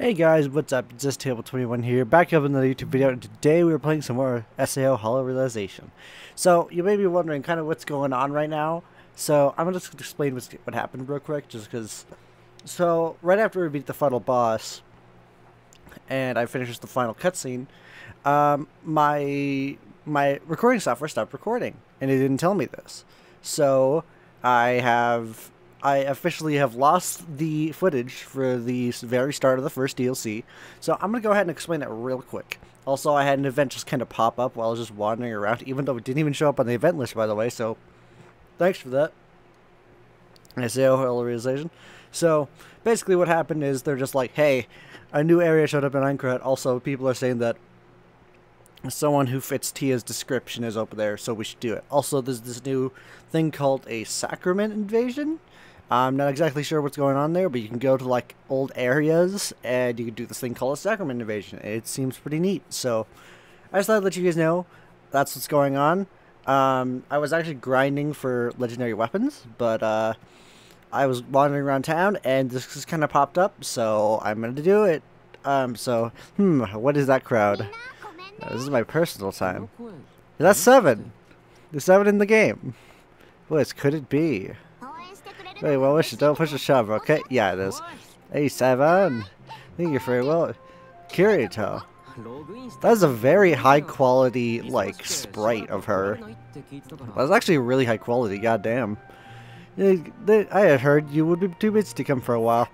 Hey guys, what's up? It's ZestyTable21 here, back up another YouTube video, and today we're playing some more SAO Hollow Realization. So, you may be wondering kind of what's going on right now, so I'm going to just explain what happened real quick, just because... So, right after we beat the final boss, and I finished the final cutscene, um, my, my recording software stopped recording, and it didn't tell me this. So, I have I officially have lost the footage for the very start of the first DLC, so I'm going to go ahead and explain it real quick. Also, I had an event just kind of pop up while I was just wandering around, even though it didn't even show up on the event list, by the way, so thanks for that. SAO realization. So, basically what happened is they're just like, hey, a new area showed up in Aincrad. Also, people are saying that someone who fits Tia's description is over there, so we should do it. Also, there's this new thing called a sacrament invasion, I'm not exactly sure what's going on there, but you can go to like old areas and you can do this thing called a sacrament invasion. It seems pretty neat. So I just thought I'd let you guys know that's what's going on. Um, I was actually grinding for legendary weapons, but uh, I was wandering around town and this just kind of popped up, so I'm going to do it. Um, so, hmm, what is that crowd? This is my personal time. That's seven. There's seven in the game. What could it be? Very well wishes. Don't push the shove, okay? Yeah, it is. Hey, Seven. Thank you very well. Kirito. That's a very high quality, like, sprite of her. That's actually really high quality, goddamn. I had heard you would be too busy to come for a while.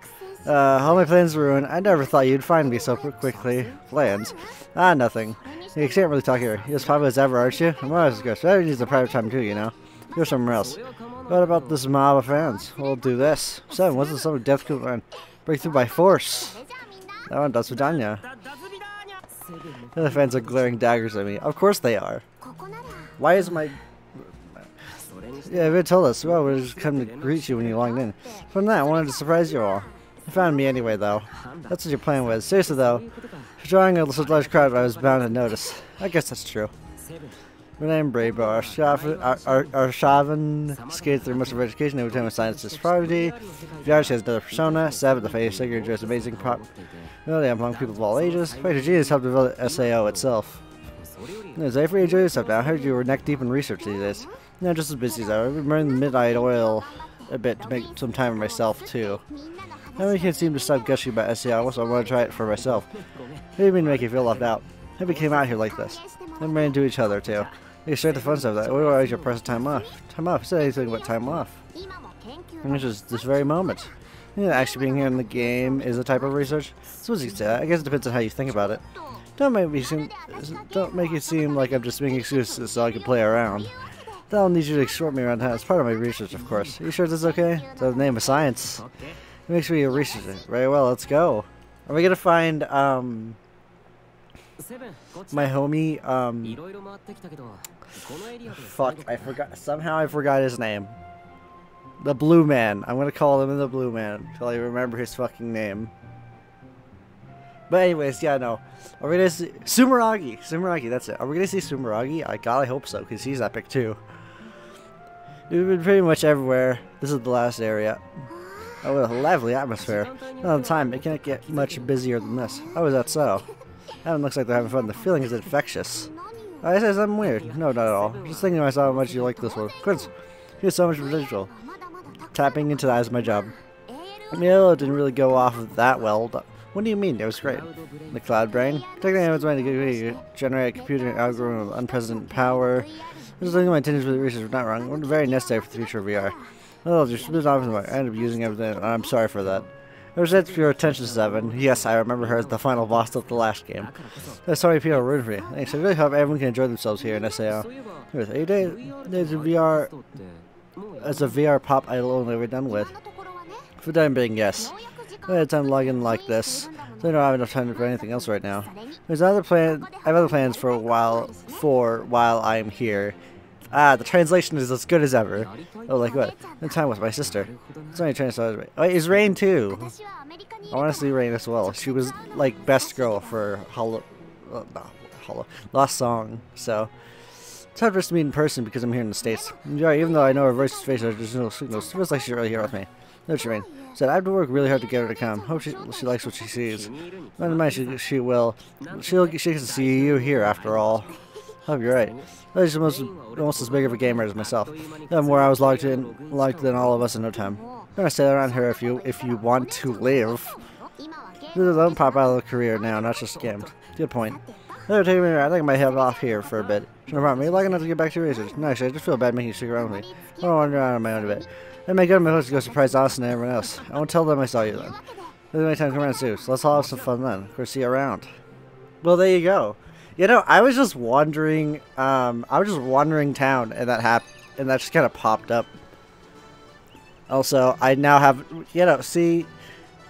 Uh, all my plans ruined. I never thought you'd find me so quickly. Plans? Ah, nothing. You can't really talk here. You're as popular as ever, aren't you? I'm always good. I need a private time too, you know. You're somewhere else. What about this mob of fans? We'll do this. Seven, wasn't some death man? Break through by force. That one does Vidania. The fans are glaring daggers at me. Of course they are. Why is my... Yeah, they told us. Well, we just come to greet you when you logged in. From that, I wanted to surprise you all. You found me anyway, though. That's what your plan was. Seriously, though, drawing a large crowd, I was bound to notice. I guess that's true. My name but our, Shav our, our, our skates through much of education every time a science is property. Josh has another persona. Seven, the face figure enjoys amazing pop really among people of all ages. Fighter Genius helped develop SAO itself. Is I free enjoy yourself now? I heard you were neck deep in research these days. No, just as busy as ever. I've been burning the midnight oil a bit to make some time for myself, too. I can't seem to stop gushing about SAO, so I want to try it for myself. Maybe to make you feel left out. Maybe we came out here like this. And ran into each other, too. You start the fun stuff. That. What was your present time off? Time off? Say anything about time off. It's just this very moment. Yeah, actually being here in the game is a type of research. So you say I guess it depends on how you think about it. Don't make me seem. Don't make it seem like I'm just making excuses so I can play around. That'll need you to escort me around town. It's part of my research, of course. Are you sure this is okay? It's the name of science. Make sure you research it. Very well. Let's go. Are we gonna find um? My homie, um... Fuck, I forgot. Somehow I forgot his name. The Blue Man. I'm gonna call him the Blue Man until I remember his fucking name. But anyways, yeah, no. Are we gonna see... Sumeragi! Sumeragi, that's it. Are we gonna see Sumeragi? I god, I hope so, because he's epic too. We've been pretty much everywhere. This is the last area. Oh, what a lively atmosphere. Another time, it can't get much busier than this. How is that so? That one looks like they're having fun. The feeling is infectious. I said something weird. No, not at all. Just thinking to myself how much you like this one. Quince, you have so much potential. Tapping into that is my job. Milo didn't really go off that well. But what do you mean? It was great. The cloud brain? Technically, I was trying to generate a computer algorithm of unprecedented power. This is my intentions with the research was not wrong. It's very necessary for the future of VR. Oh, just split off I ended up using everything. I'm sorry for that. There's that for your attention, Seven. Yes, I remember her as the final boss of the last game. There's so many people rooting for you. Thanks. I really hope everyone can enjoy themselves here in SAO. There's a there's a VR as a VR pop idol only we're done with. For the time being, yes. I had time to log in like this. So I don't have enough time for anything else right now. There's other plan I have other plans for a while for while I'm here. Ah, the translation is as good as ever. Oh, like what? In time with my sister. It's only translated. Oh, it's Rain too. I want to see Rain as well. She was like best girl for Hollow, uh, no, Hollow, Lost Song. So it's hard for us to meet in person because I'm here in the states. Yeah, even though I know her voice is face, there's no signals. It feels like she's really here with me. No, you mean. Said I have to work really hard to get her to come. Hope she she likes what she sees. Never mind, she she will. She'll she can see you here after all. Hope you're right. She's almost almost as big of a gamer as myself. I'm where I was logged in logged in all of us in no time. I'm gonna stay around here if you if you want to live. Don't pop out of the career now, not just scammed. Good point. No, take me around. I think I might head off here for a bit. No problem. You're lucky enough to get back to your research. Nice. I just feel bad making you stick around with me. I don't wander around on my own a bit. Then my good my host to go surprise Austin and everyone else. I won't tell them I saw you then. Then my time come around soon, so let's all have some fun then. Of course, see you around. Well, there you go. You know, I was just wandering. Um, I was just wandering town, and that happened, and that just kind of popped up. Also, I now have, you know, see.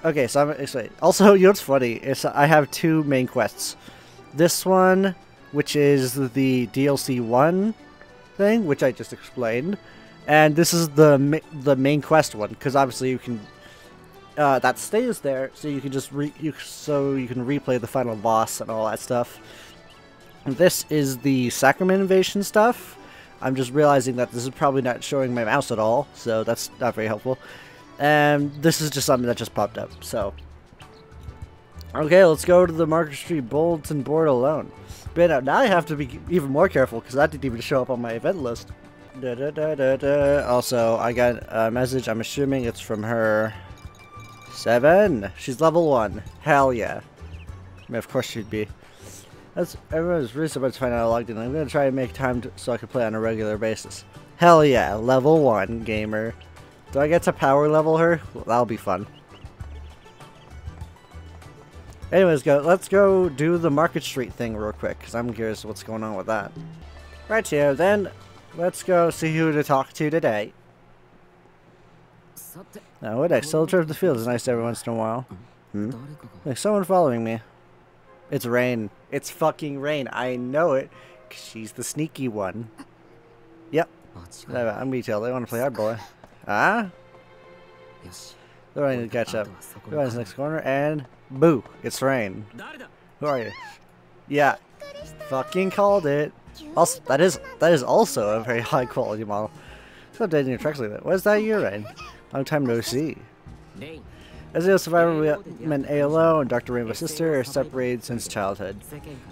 Okay, so I'm excited. Also, you know what's funny is I have two main quests. This one, which is the DLC one thing, which I just explained, and this is the the main quest one because obviously you can uh, that stays there, so you can just re you so you can replay the final boss and all that stuff. This is the Sacrament invasion stuff. I'm just realizing that this is probably not showing my mouse at all, so that's not very helpful. And this is just something that just popped up, so. Okay, let's go to the Market Street Bulletin board alone. But now I have to be even more careful, because that didn't even show up on my event list. Da, da, da. Also, I got a message, I'm assuming it's from her. Seven! She's level one. Hell yeah. I mean, of course she'd be. That's everyone's really supposed to find out I logged in. I'm gonna try and make time to, so I can play on a regular basis. Hell yeah, level one gamer. Do I get to power level her? Well, that'll be fun. Anyways, go. Let's go do the Market Street thing real quick, because I'm curious what's going on with that. Right here, then, let's go see who to talk to today. Now, would I still trip the field is nice every once in a while. Hmm? Like someone following me. It's Rain. It's fucking Rain. I know it. Cause she's the sneaky one. Yep. I'm retail. They want to play hard hardball. Ah? They're running to catch up. Go in the next corner and boo. It's Rain. Who are you? Yeah. Fucking called it. Also, that is that is also a very high quality model. Stop dating your tracks like that. What is that you, Rain? Long time no see. As a survivor, we met ALO and Dr. Rainbow's sister are separated since childhood.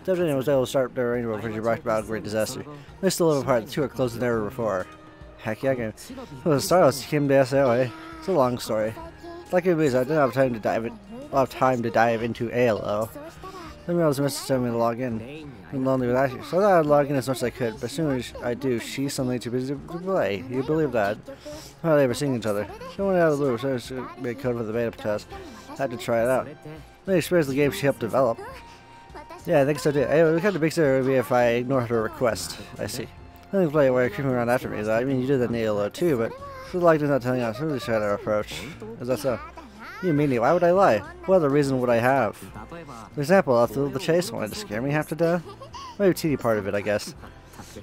Definitely was able to start their rainbow before she brought about a great disaster. They still live apart, the two are closer than ever before. Heck yeah, game. Well, Stardust came to SAO, It's a long story. Like it was, I didn't have time to dive in, have time to dive into ALO. Then I was message telling me to log in. I'm lonely without you. So I thought I'd log in as much as I could, but as soon as I do, she's suddenly too busy to play. You believe that? They ever seeing each other. She went out of the blue, so she made code for the beta test. Had to try it out. Then experience the game she helped develop. Yeah, I think so too. Anyway, we kind of big story would be if I ignored her request. I see. I think play where creeping around after me. though. I mean, you did that in ALO too, but she liked not telling us. Really tried our approach. Is that so? You mean? Why would I lie? What other reason would I have? For example, after the chase wanted to scare me half to death? Maybe teeny part of it, I guess.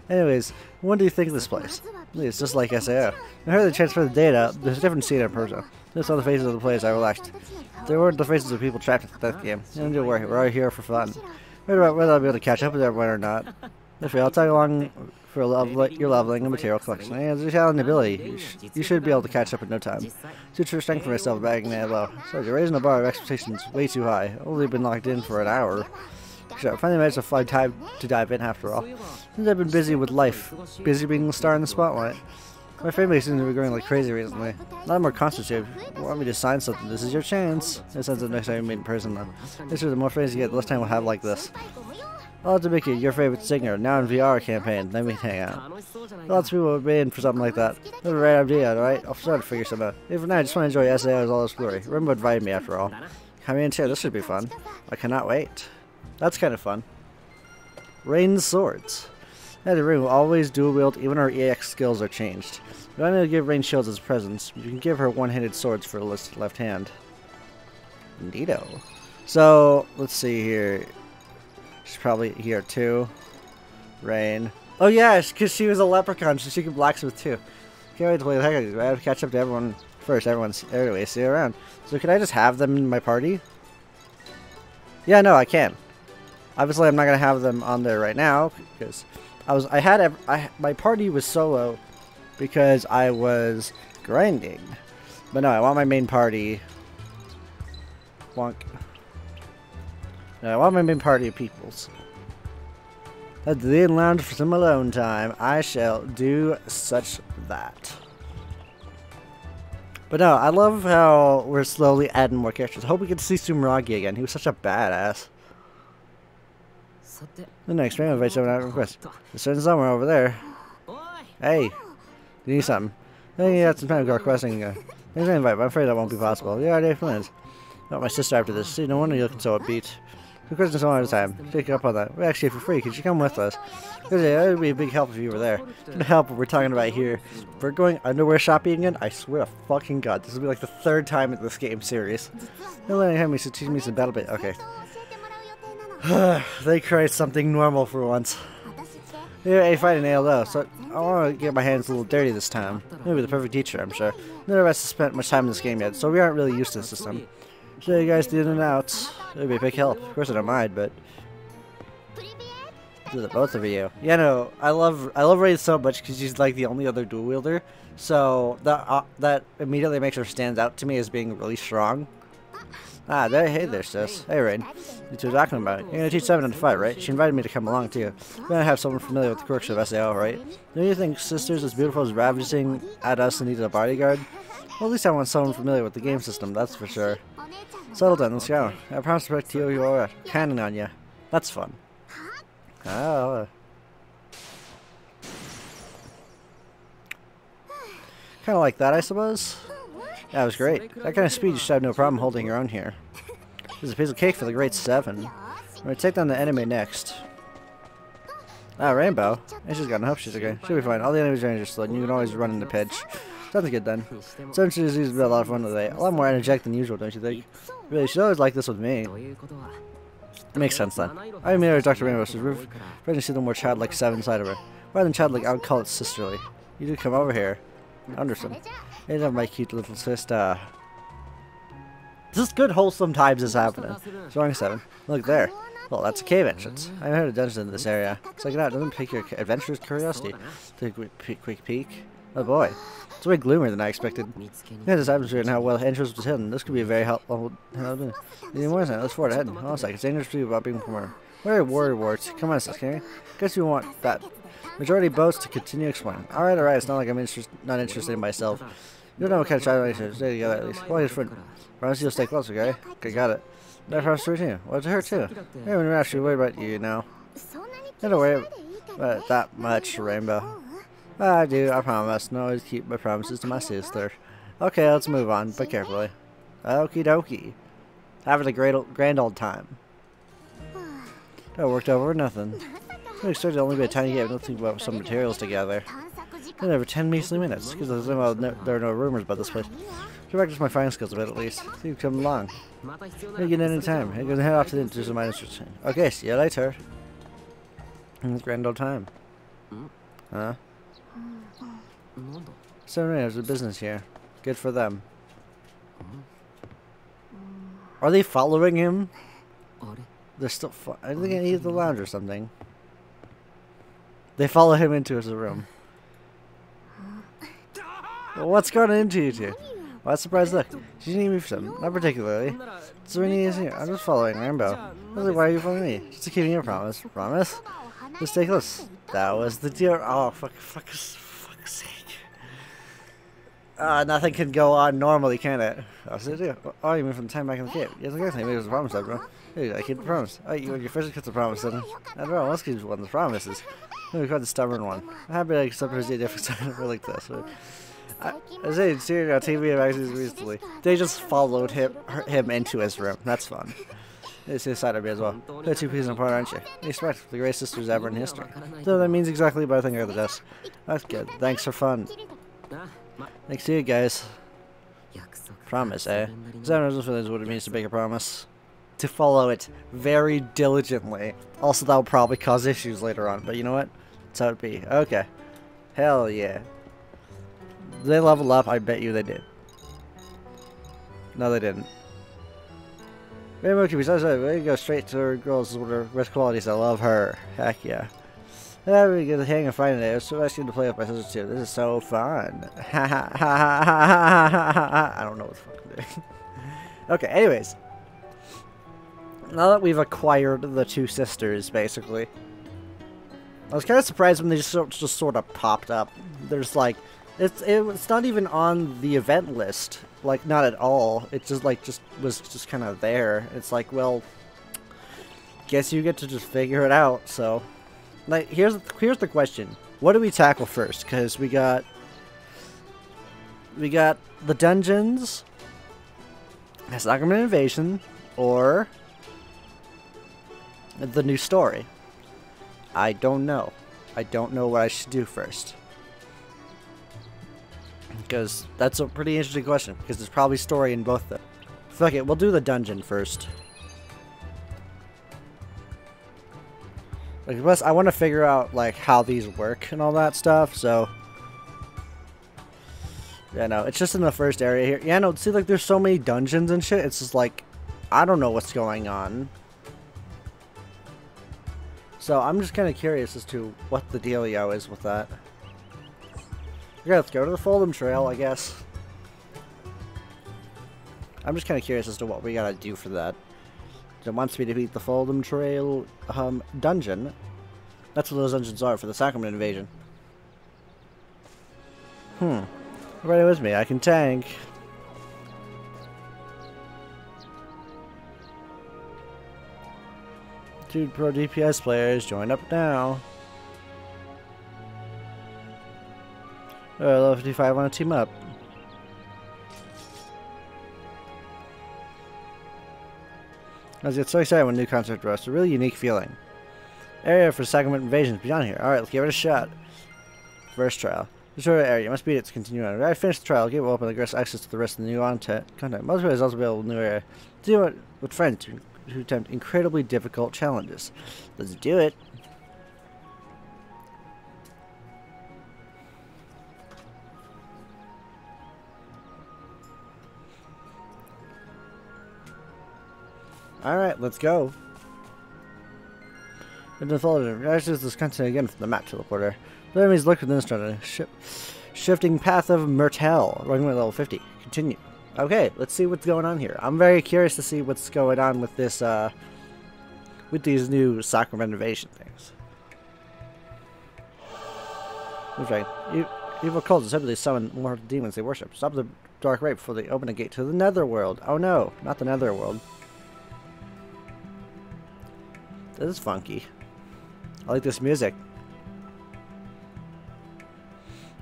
Anyways, what do you think of this place? It's just like SAO. I heard they transferred the data. There's a different scene in Persia. Just on the faces of the players, I relaxed. There weren't the faces of people trapped in that game. And don't worry, we're all here for fun. Whether I'll be able to catch up with everyone or not. If we all tag along for level, your leveling and material collection. And as a talent ability, you, sh you, should be able to catch up in no time. Due to strength for myself bagging that low. So you're raising the bar of expectations way too high. I've only been locked in for an hour. So I finally managed to find time to dive in after all. Since I've been busy with life, busy being the star in the spotlight. My family seems to be growing like crazy recently. Not more constitutive. Want me to sign something? This is your chance. It sounds the next time we meet in person. This is the more friends you get, the less time we'll have like this. Make your favorite singer, now in VR campaign, then we hang out. Lots of people would be in for something like that. That's a right idea, alright? I'll try to figure something out. Even not, I just want to enjoy SAO as all this glory. Remember inviting me after all. Come in too, this should be fun. I cannot wait. That's kind of fun. Rain Swords. Yeah, the ring will always dual wield, even her EX skills are changed. You don't need to give Rain shields as presents. You can give her one-handed swords for the left hand. Neato. So, let's see here. She's probably here too. Rain. Oh yeah, because she was a leprechaun, so she can blacksmith too. Can't wait to play the heck out of these. I have to catch up to everyone first. Everyone's anyway. See you around. So can I just have them in my party? Yeah, no, I can. Obviously, I'm not gonna have them on there right now because I was. I had. I my party was solo because I was grinding. But no, I want my main party. Wonk. No, I want my main party of peoples. At the inn lounge for some alone time, I shall do such that. But no, I love how we're slowly adding more characters. I hope we get to see Sumeragi again. He was such a badass. The next round invites someone out request. There's certain somewhere over there. Hey, you need something? Hey, you got some time to go requesting. Uh, there's an invite, but I'm afraid that won't be possible. Yeah, I plans. Got my sister after this. See, no wonder you're looking so upbeat. Requesting someone at a time. Take up on that. We're actually for free. Could you come with us? It would be a big help if you were there. The help what we're talking about here. We're going underwear shopping again. I swear to fucking god, this will be like the third time in this game series. They're letting so teach me some battle bit. Okay. they create something normal for once. Yeah, I fight an ALO, so I want to get my hands a little dirty this time. Maybe the perfect teacher, I'm sure. None of us have spent much time in this game yet, so we aren't really used to the system. Show you guys the in and outs. It would be a big help. Of course I don't mind, but... To the both of you. Yeah, no, I love I love Ray so much because she's like the only other dual wielder. So that uh, that immediately makes her stand out to me as being really strong. Ah, there, hey there, sis. Hey, Rain. You two talking about? it. You're gonna teach how to fight, right? She invited me to come along, too. You're gonna have someone familiar with the quirks of SAO, right? Don't you think sisters as beautiful as ravaging at us and needed a bodyguard? Well, at least I want someone familiar with the game system, that's for sure. Settle down, let's go. I promise to protect you, you're cannon on you. That's fun. Oh. Kind of like that, I suppose. That was great. That kind of speed you should have no problem holding your own here. There's a piece of cake for the great seven. We're gonna take down the enemy next. Ah, Rainbow. And she's got no hope she's okay. She'll be fine. All the enemies are just slow, and you can always run in the pitch. Sounds good then. So she's used to be a lot of fun today. A lot more energetic than usual, don't you think? Really, she's always like this with me. It makes sense then. I mean, her Dr. Rainbow, so we're ready to see the more childlike seven side of her. Rather than childlike, I would call it sisterly. You do come over here. Anderson. Hey there, my cute little sister. This is good wholesome times is happening. Drawing 7. Look there. Well, that's a cave entrance. I heard a dungeon in this area. Check it out. Doesn't pique your adventurous curiosity. Take a quick peek. Oh boy. It's way gloomier than I expected. Yeah, this atmosphere and how well entrance was hidden. This could be a very helpful... Oh, Any more than Let's forward ahead. Hold on a second. It's dangerous to about being from where... Are warrior wards? Come on, Sasuke. Guess you want that. Majority votes to continue exploring. Alright, alright. It's not like I'm interest, not interested in myself. You don't know what kind of child I stay together at least. Well, your friend. Promise you'll stay close, okay? Okay, got it. That to too. Well, to her too. Hey, we're actually worried about you now. Don't worry about that much, Rainbow. Ah, I do, I promise. No, always keep my promises to my sister. Okay, let's move on, but carefully. Okie dokie. Having a great old, grand old time. That worked over nothing. We expected to only be a tiny game. Let's think about some materials together. Been over 10 measly minutes, because well, no, there are no rumors about this place. Should practice my fighting skills a bit at least. See you come along. Maybe get any time. I'm gonna head off to the interest of my interest. Okay, see you later. It's grand old time. Huh? So there's a business here. Good for them. Are they following him? They're still. I think I need the lounge or something. They follow him into his room. What's going into you two? Well, surprise look. She didn't need me for something. Not particularly. Serenity is here. I'm just following Rainbow. Like, why are you following me? Just to keep your promise. Promise? Let's take look. That was the deal. Oh, fuck, fuck, fuck's sake. Uh, nothing can go on normally, can it? I said, yeah. Oh, you mean from the time back in the cave? Yes, I guess I made a promise, bro. Hey, I keep the promise. Oh, you, your first kept the promise, then. I don't know, let's keep one of the promises. We got the stubborn one. I'm happy I accepted a different side like this. But I, I say, seeing on TV magazines recently, they just followed him him into his room. That's fun. It's his side of me as well. They're two pieces apart, aren't you? Expect the greatest sisters ever in history. So that means exactly what I think of the desk. That's good. Thanks for fun. To you guys. Promise, eh? Seven knows what it means to make a promise. To follow it very diligently. Also, that will probably cause issues later on, but you know what? That's how it be. Okay. Hell yeah. they level up? I bet you they did. No, they didn't. Very much besides that, we go straight to her girls with her with qualities. I love her. Heck yeah. Yeah, we get the hang of finding it. So I to play with my sister too. This is so fun. I don't know what the fuck I'm doing. okay, anyways. Now that we've acquired the two sisters, basically. I was kind of surprised when they just, just sort of popped up. There's like, it's it's not even on the event list, like not at all. It just like just was just kind of there. It's like, well, guess you get to just figure it out. So, like, here's here's the question: What do we tackle first? Because we got we got the dungeons, Sacrament Invasion, or the new story. I don't know. I don't know what I should do first. Because that's a pretty interesting question. Because there's probably story in both of them. Fuck it, we'll do the dungeon first. Like, plus, I want to figure out, like, how these work and all that stuff, so... Yeah, no, it's just in the first area here. Yeah, no, see, like, there's so many dungeons and shit, it's just like, I don't know what's going on. So I'm just kind of curious as to what the dealio is with that. Yeah, let's go to the Foldham Trail, I guess. I'm just kind of curious as to what we gotta do for that. It wants me to beat the Foldham Trail um, dungeon. That's what those dungeons are for the Sacrament Invasion. Hmm. Right with me, I can tank. Dude, pro DPS players join up now. Uh, level 55 want to team up. I was get so excited when new concept drops. A really unique feeling. Area for Sacrament invasions beyond here. Alright, let's give it a shot. First trial. Destroy area. You must beat it to continue on. I finished the trial. Give open the grass access to the rest of the new content. Most players also build a new area. Do it with friends who attempt incredibly difficult challenges. Let's do it. Alright, let's go. Then follow Access this content again from the map teleporter. The enemies look within this ship. Shifting path of Myrtle, running at level 50. Continue. Okay, let's see what's going on here. I'm very curious to see what's going on with this, uh, with these new Sacrament Invasion things. Okay, evil cults simply summon more demons they worship. Stop the dark rape before they open a gate to the netherworld. Oh no, not the netherworld. This is funky. I like this music.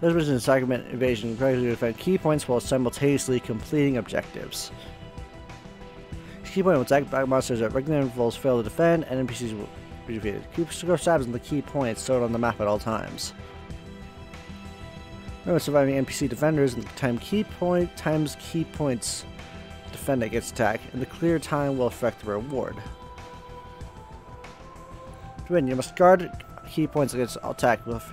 This was in Sacrament Invasion, gradually defend key points while simultaneously completing objectives. Key point will attack back monsters at regular intervals fail to defend, and NPCs will be defeated. Keep score stabs on the key points stored on the map at all times. Remember surviving NPC defenders and time key point times key points defendant gets attacked, and the clear time will affect the reward. To win, you must guard key points against attack with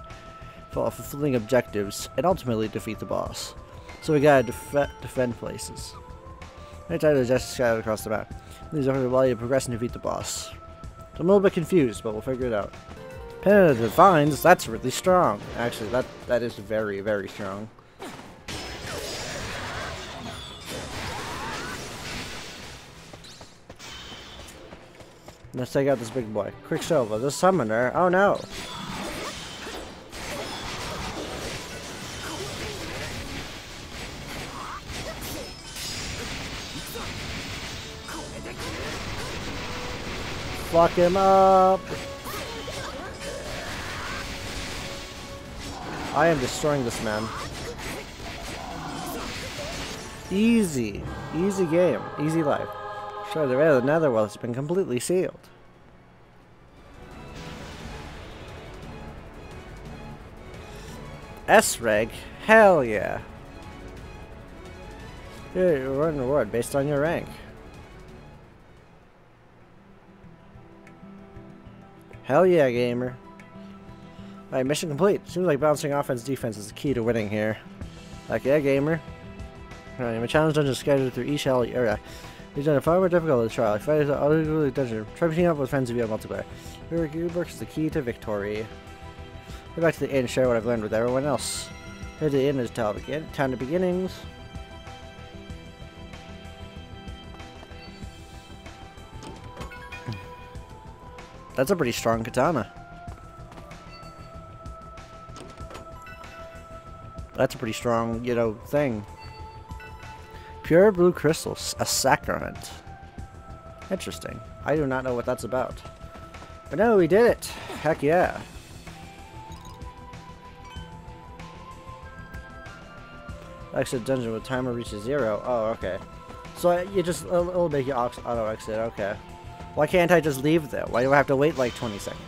for fulfilling objectives, and ultimately defeat the boss. So we gotta def defend places. Anytime there's just scattered across the map. These are while you progress and defeat the boss. So I'm a little bit confused, but we'll figure it out. Pen of Divines, that's really strong. Actually, that that is very, very strong. Let's take out this big boy. Quicksilver, the summoner. Oh no! Fuck him up. I am destroying this man. Easy. Easy game. Easy life. Sure, the way of the netherworld has been completely sealed. S-Reg? Hell yeah. Here, you earn a reward based on your rank. Hell yeah, gamer. Alright, mission complete. Seems like balancing offense defense is the key to winning here. Like, yeah, gamer. Alright, my challenge dungeon is scattered through each alley area. These are far more difficult to try. Fight is utterly dungeon. Try meeting up with friends have multiplayer. Your work is the key to victory. Go back to the inn and share what I've learned with everyone else. Head to the inn is town begin town to beginnings. That's a pretty strong katana. That's a pretty strong, you know, thing. Pure blue crystals, a sacrament. Interesting. I do not know what that's about. But no, we did it. Heck yeah. Exit dungeon with timer reaches zero. Oh, okay. So uh, you just, it'll, it'll make you auto exit, okay. Why can't I just leave though? Why do I have to wait like 20 seconds?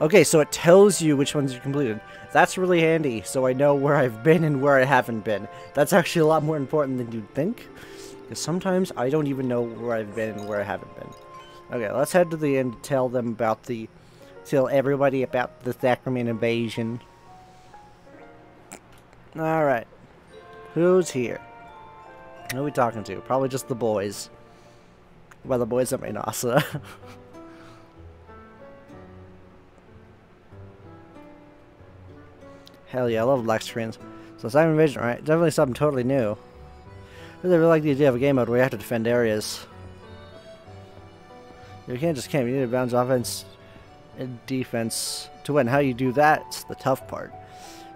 Okay, so it tells you which ones you completed. That's really handy, so I know where I've been and where I haven't been. That's actually a lot more important than you'd think. Because sometimes I don't even know where I've been and where I haven't been. Okay, let's head to the end and tell them about the... Tell everybody about the Sacrament invasion. Alright. Who's here? Who are we talking to? Probably just the boys. Well, the boys at Manasa. Hell yeah, I love black screens. So Simon Vision, right? Definitely something totally new. I really like the idea of a game mode where you have to defend areas. You can't just camp, you need to balance offense and defense to win. How you do that's the tough part.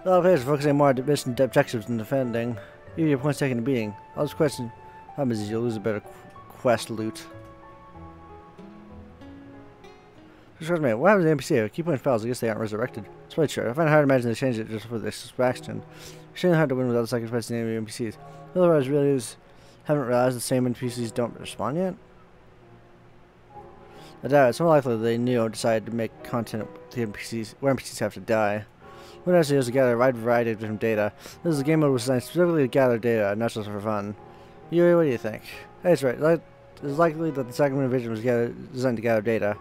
A lot of players are focusing more on mission objectives than defending. Even your points taking a beating. I'll just question how much you lose a of quest loot. Trust me, what happens to the NPC? If key point fails, I guess they aren't resurrected. It's probably true. I find it hard to imagine they changed it just for this expansion. It's really hard to win without sacrificing any of the NPCs. Otherwise, really is haven't realized the same NPCs don't respond yet. I doubt it's more likely they knew and decided to make content the NPCs where NPCs have to die. What actually is to gather a wide variety of different data. This is a game mode was designed specifically to gather data, not just for fun. Yui, what do you think? That's right. It's likely that the second invasion was designed to gather data.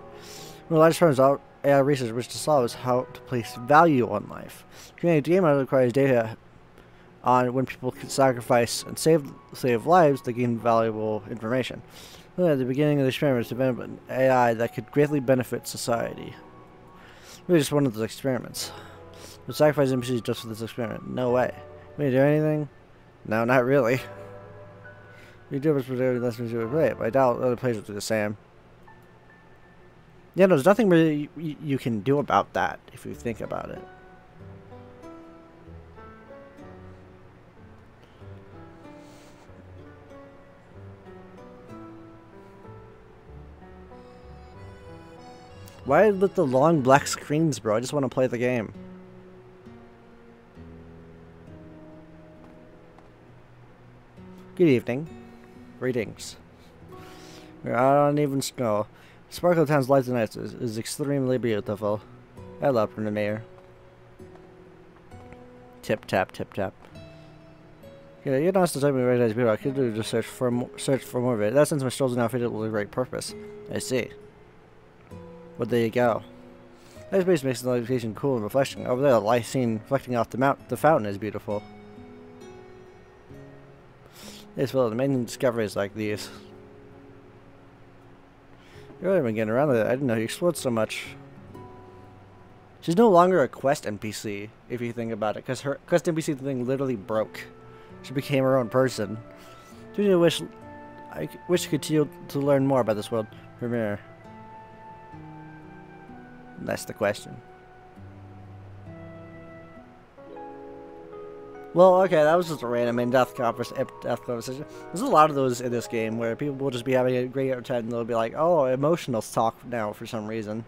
One of the largest problems AI research which to solve is how to place value on life. Community game requires data on when people can sacrifice and save save lives to gain valuable information. At the beginning of the experiment, developed an AI that could greatly benefit society. We just one of those experiments. We sacrifice NPCs just for this experiment. No way. We do anything? No, not really. We do this for less than we play, but I doubt other players will do the same. Yeah, there's nothing really you, you can do about that if you think about it. Why with the long black screens, bro? I just want to play the game. Good evening. Greetings. I don't even know. Sparkle Town's lights and nights is, is extremely beautiful. I love Premiere. Tip tap, tip tap. Yeah, you don't have to type me recognize people. I could do just search for more, search for more of it. That sense my strolls now fit it with the right purpose. I see. But there you go. That space makes the location cool and refreshing. Over there, the light scene reflecting off the mount the fountain is beautiful. It's full of amazing discoveries like these. You've really been getting around with it. I didn't know you explored so much. She's no longer a quest NPC, if you think about it, because her quest NPC thing literally broke. She became her own person. Do you wish I wish to continue to learn more about this world, Premiere? That's the question. Well, okay, that was just a random in-depth conversation. There's a lot of those in this game where people will just be having a great time and they'll be like, oh, emotional talk now for some reason.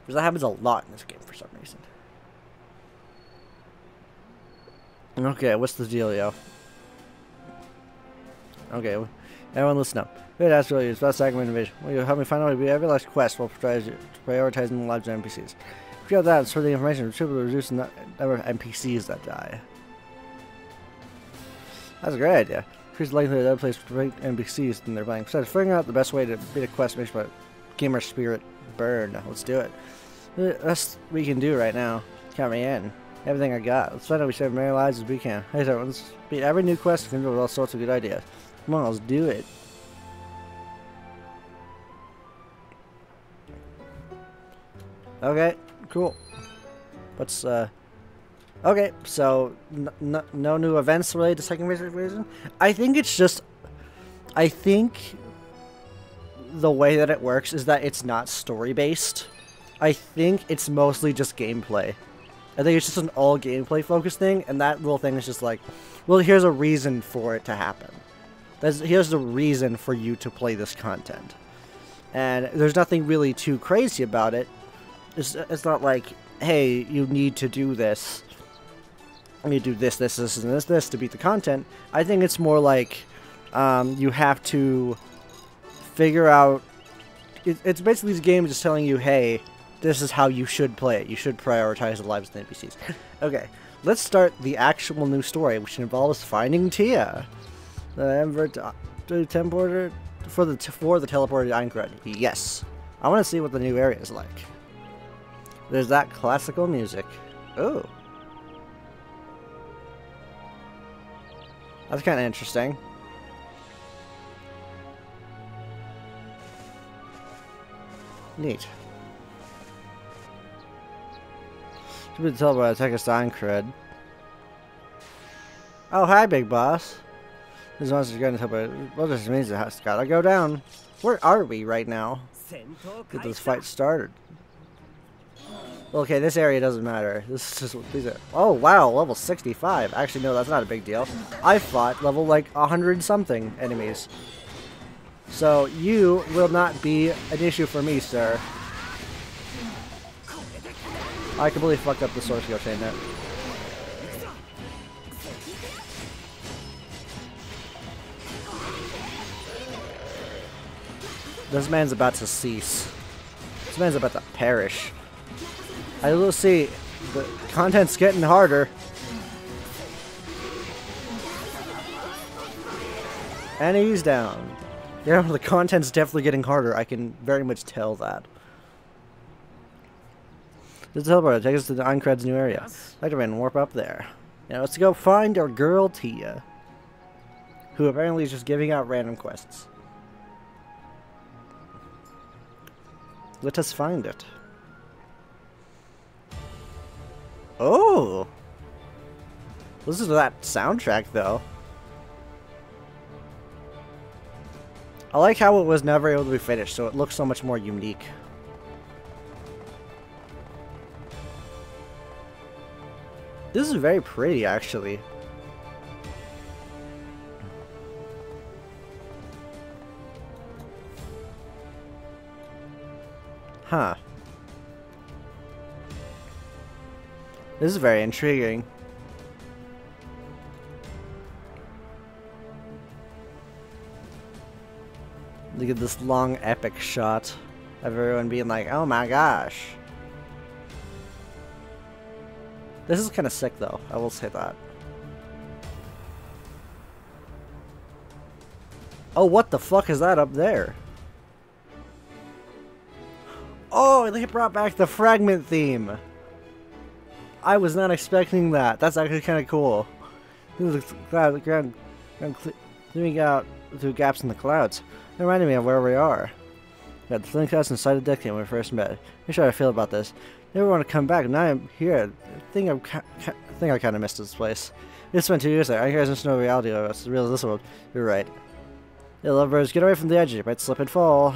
Because that happens a lot in this game for some reason. Okay, what's the dealio? Okay, everyone listen up. Good ask really is best Sacrament invasion. Will you help me find out every last quest while prioritizing the lives of NPCs? Feel that for the information should reduce the number of NPCs that die. That's a great idea. Increase the likelihood that other players rate NPCs than they're playing. Besides, figuring out the best way to beat a quest makes my gamer spirit burn. Let's do it. That's what we can do right now. Count me in. Everything I got. Let's find out we save as many lives as we can. Hey, everyone, let's beat every new quest and with all sorts of good ideas. Come on, let's do it. Okay, cool. What's, uh... Okay, so no new events related to second reason. I think it's just... I think the way that it works is that it's not story-based. I think it's mostly just gameplay. I think it's just an all gameplay focused thing, and that little thing is just like, well, here's a reason for it to happen. There's, here's the reason for you to play this content. And there's nothing really too crazy about it. It's, it's not like, hey, you need to do this. You do this, this, this, and this, this to beat the content. I think it's more like um, you have to figure out... It, it's basically the game just telling you, hey, this is how you should play it. You should prioritize the lives of the NPCs. okay, let's start the actual new story, which involves finding Tia. The Ember teleporter for the for the teleported Aincrad. Yes, I want to see what the new area is like. There's that classical music. Oh, that's kind of interesting. Neat. Should be told by a sign cred. Oh, hi, big boss. This monster's going to tell by. Well, this means it has gotta go down. Where are we right now? Get this fight started. Okay, this area doesn't matter. This is these are. Oh wow, level 65. Actually, no, that's not a big deal. I fought level like 100 something enemies. So you will not be an issue for me, sir. I completely fucked up the source code chain there. This man's about to cease. This man's about to perish. I will see. The content's getting harder. And he's down. Yeah, the content's definitely getting harder. I can very much tell that. This is teleporter take us to the Aincrad's new area. Spider-Man, warp up there. Now let's go find our girl Tia, who apparently is just giving out random quests. Let us find it. Oh! Listen to that soundtrack, though. I like how it was never able to be finished, so it looks so much more unique. This is very pretty, actually. Huh. This is very intriguing. Look at this long epic shot of everyone being like, oh my gosh. This is kind of sick though, I will say that. Oh, what the fuck is that up there? Oh, they brought back the fragment theme. I was not expecting that. That's actually kind of cool. Ground, ground, clearing out through gaps in the clouds. It reminded me of where we are. We had the flint clouds inside the deck when we first met. Here's how I feel about this. Never want to come back. Now I'm here. I think, I'm I think I kind of missed this place. We spent two years there. I hear there's no reality of us. As real as this world. You're right. Yeah, lovers, get away from the edge. You might slip and fall.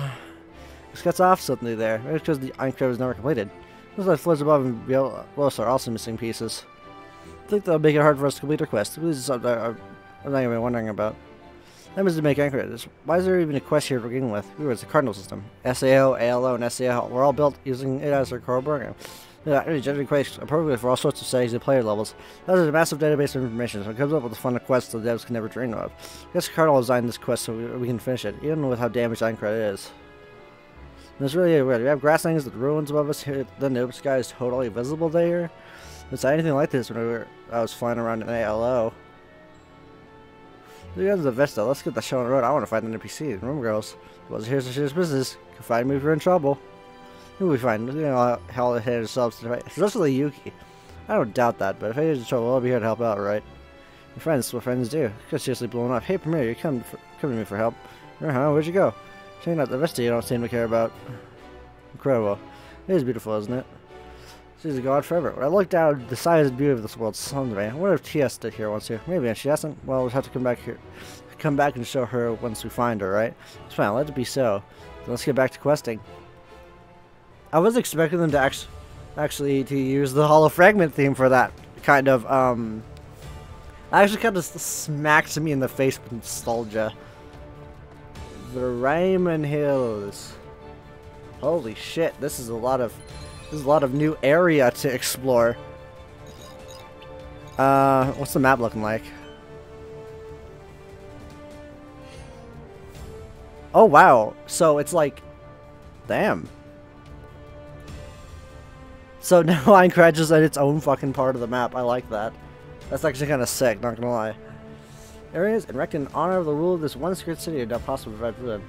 This cuts off suddenly there. Maybe because the Aincrad was never completed. Looks like floors above and below us are also missing pieces. I think that'll make it hard for us to complete our quest. This is something I'm not even wondering about. That means to make Anchorage. Why is there even a quest here to begin with? We were the Cardinal system. SAO, ALO, and SAO were all built using it as their core program. Yeah, it generates quests appropriate for all sorts of settings and player levels. That is a massive database of information, so it comes up with a fun quest the devs can never dream of. I guess Cardinal designed this quest so we, we can finish it, even with how damaged Aincrad is. It's really weird. We have grasslands with ruins above us here. The noob sky is totally visible there. It's anything like this when we were, I was flying around in ALO. Look at the Vista. Let's get the show on the road. I want to find an NPC. Remember, girls. Well, here's the business. Can find me if you're in trouble. Who we find? You know, how it hit ourselves to. Especially Yuki. I don't doubt that, but if I get in trouble, I'll be here to help out, right? Your friends, what friends do. Got seriously blown up. Hey, Premiere, you come, for, come to me for help. Uh -huh, where'd you go? Checking out the Vista you don't seem to care about. Incredible. It is beautiful, isn't it? She's a god forever. When I look down the size and beauty of this world stuns me. I wonder if TS stood here once here. Maybe, and she hasn't. Well, we'll have to come back here. Come back and show her once we find her, right? It's fine, let it be so. Then let's get back to questing. I was expecting them to actually actually to use the Hollow Fragment theme for that kind of um I actually kind of smacked me in the face with nostalgia. The Raymond Hills. Holy shit, this is a lot of this is a lot of new area to explore. Uh, what's the map looking like? Oh wow, so it's like, damn. So now Minecraft is at its own fucking part of the map. I like that. That's actually kind of sick, not gonna lie. Areas and erected in honor of the rule of this one secret city are not possible to provide for them.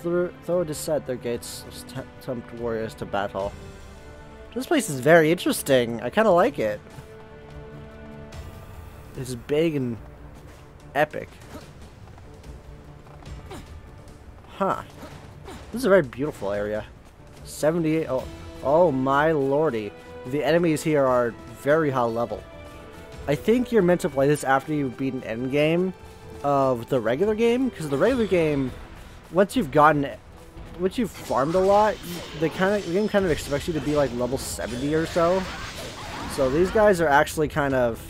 Through, it is said their gates tempt warriors to battle. This place is very interesting. I kind of like it. It's big and epic. Huh. This is a very beautiful area. 78. Oh, oh my lordy. The enemies here are very high level. I think you're meant to play this after you beat an end game of the regular game, because the regular game, once you've gotten, once you've farmed a lot, they kind of the game kind of expects you to be like level 70 or so. So these guys are actually kind of,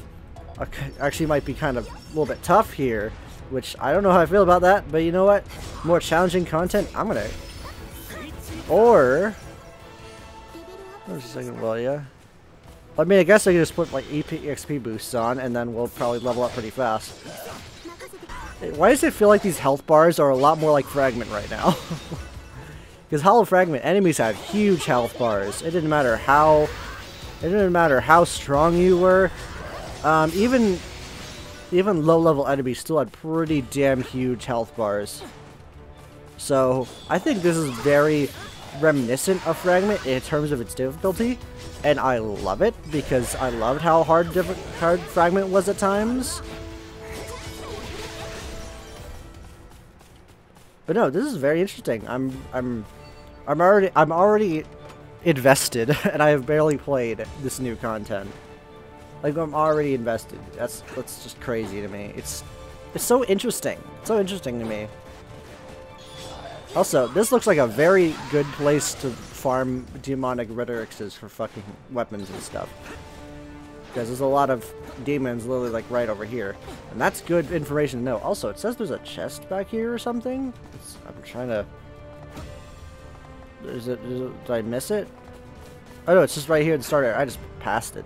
actually might be kind of a little bit tough here, which I don't know how I feel about that, but you know what? More challenging content, I'm gonna, or, where's the second, well, yeah. I mean, I guess I can just put like EP, XP boosts on, and then we'll probably level up pretty fast. Why does it feel like these health bars are a lot more like Fragment right now? Because Hollow Fragment enemies have huge health bars. It didn't matter how, it didn't matter how strong you were. Um, even, even low-level enemies still had pretty damn huge health bars. So I think this is very reminiscent of Fragment in terms of its difficulty and I love it because I loved how hard hard Fragment was at times. But no, this is very interesting. I'm I'm I'm already I'm already invested and I have barely played this new content. Like I'm already invested. That's that's just crazy to me. It's it's so interesting. It's so interesting to me. Also, this looks like a very good place to farm demonic rhetorixes for fucking weapons and stuff. Because there's a lot of demons literally like right over here. And that's good information to know. Also, it says there's a chest back here or something. It's, I'm trying to... Is it, is it... Did I miss it? Oh no, it's just right here at the start. I just passed it.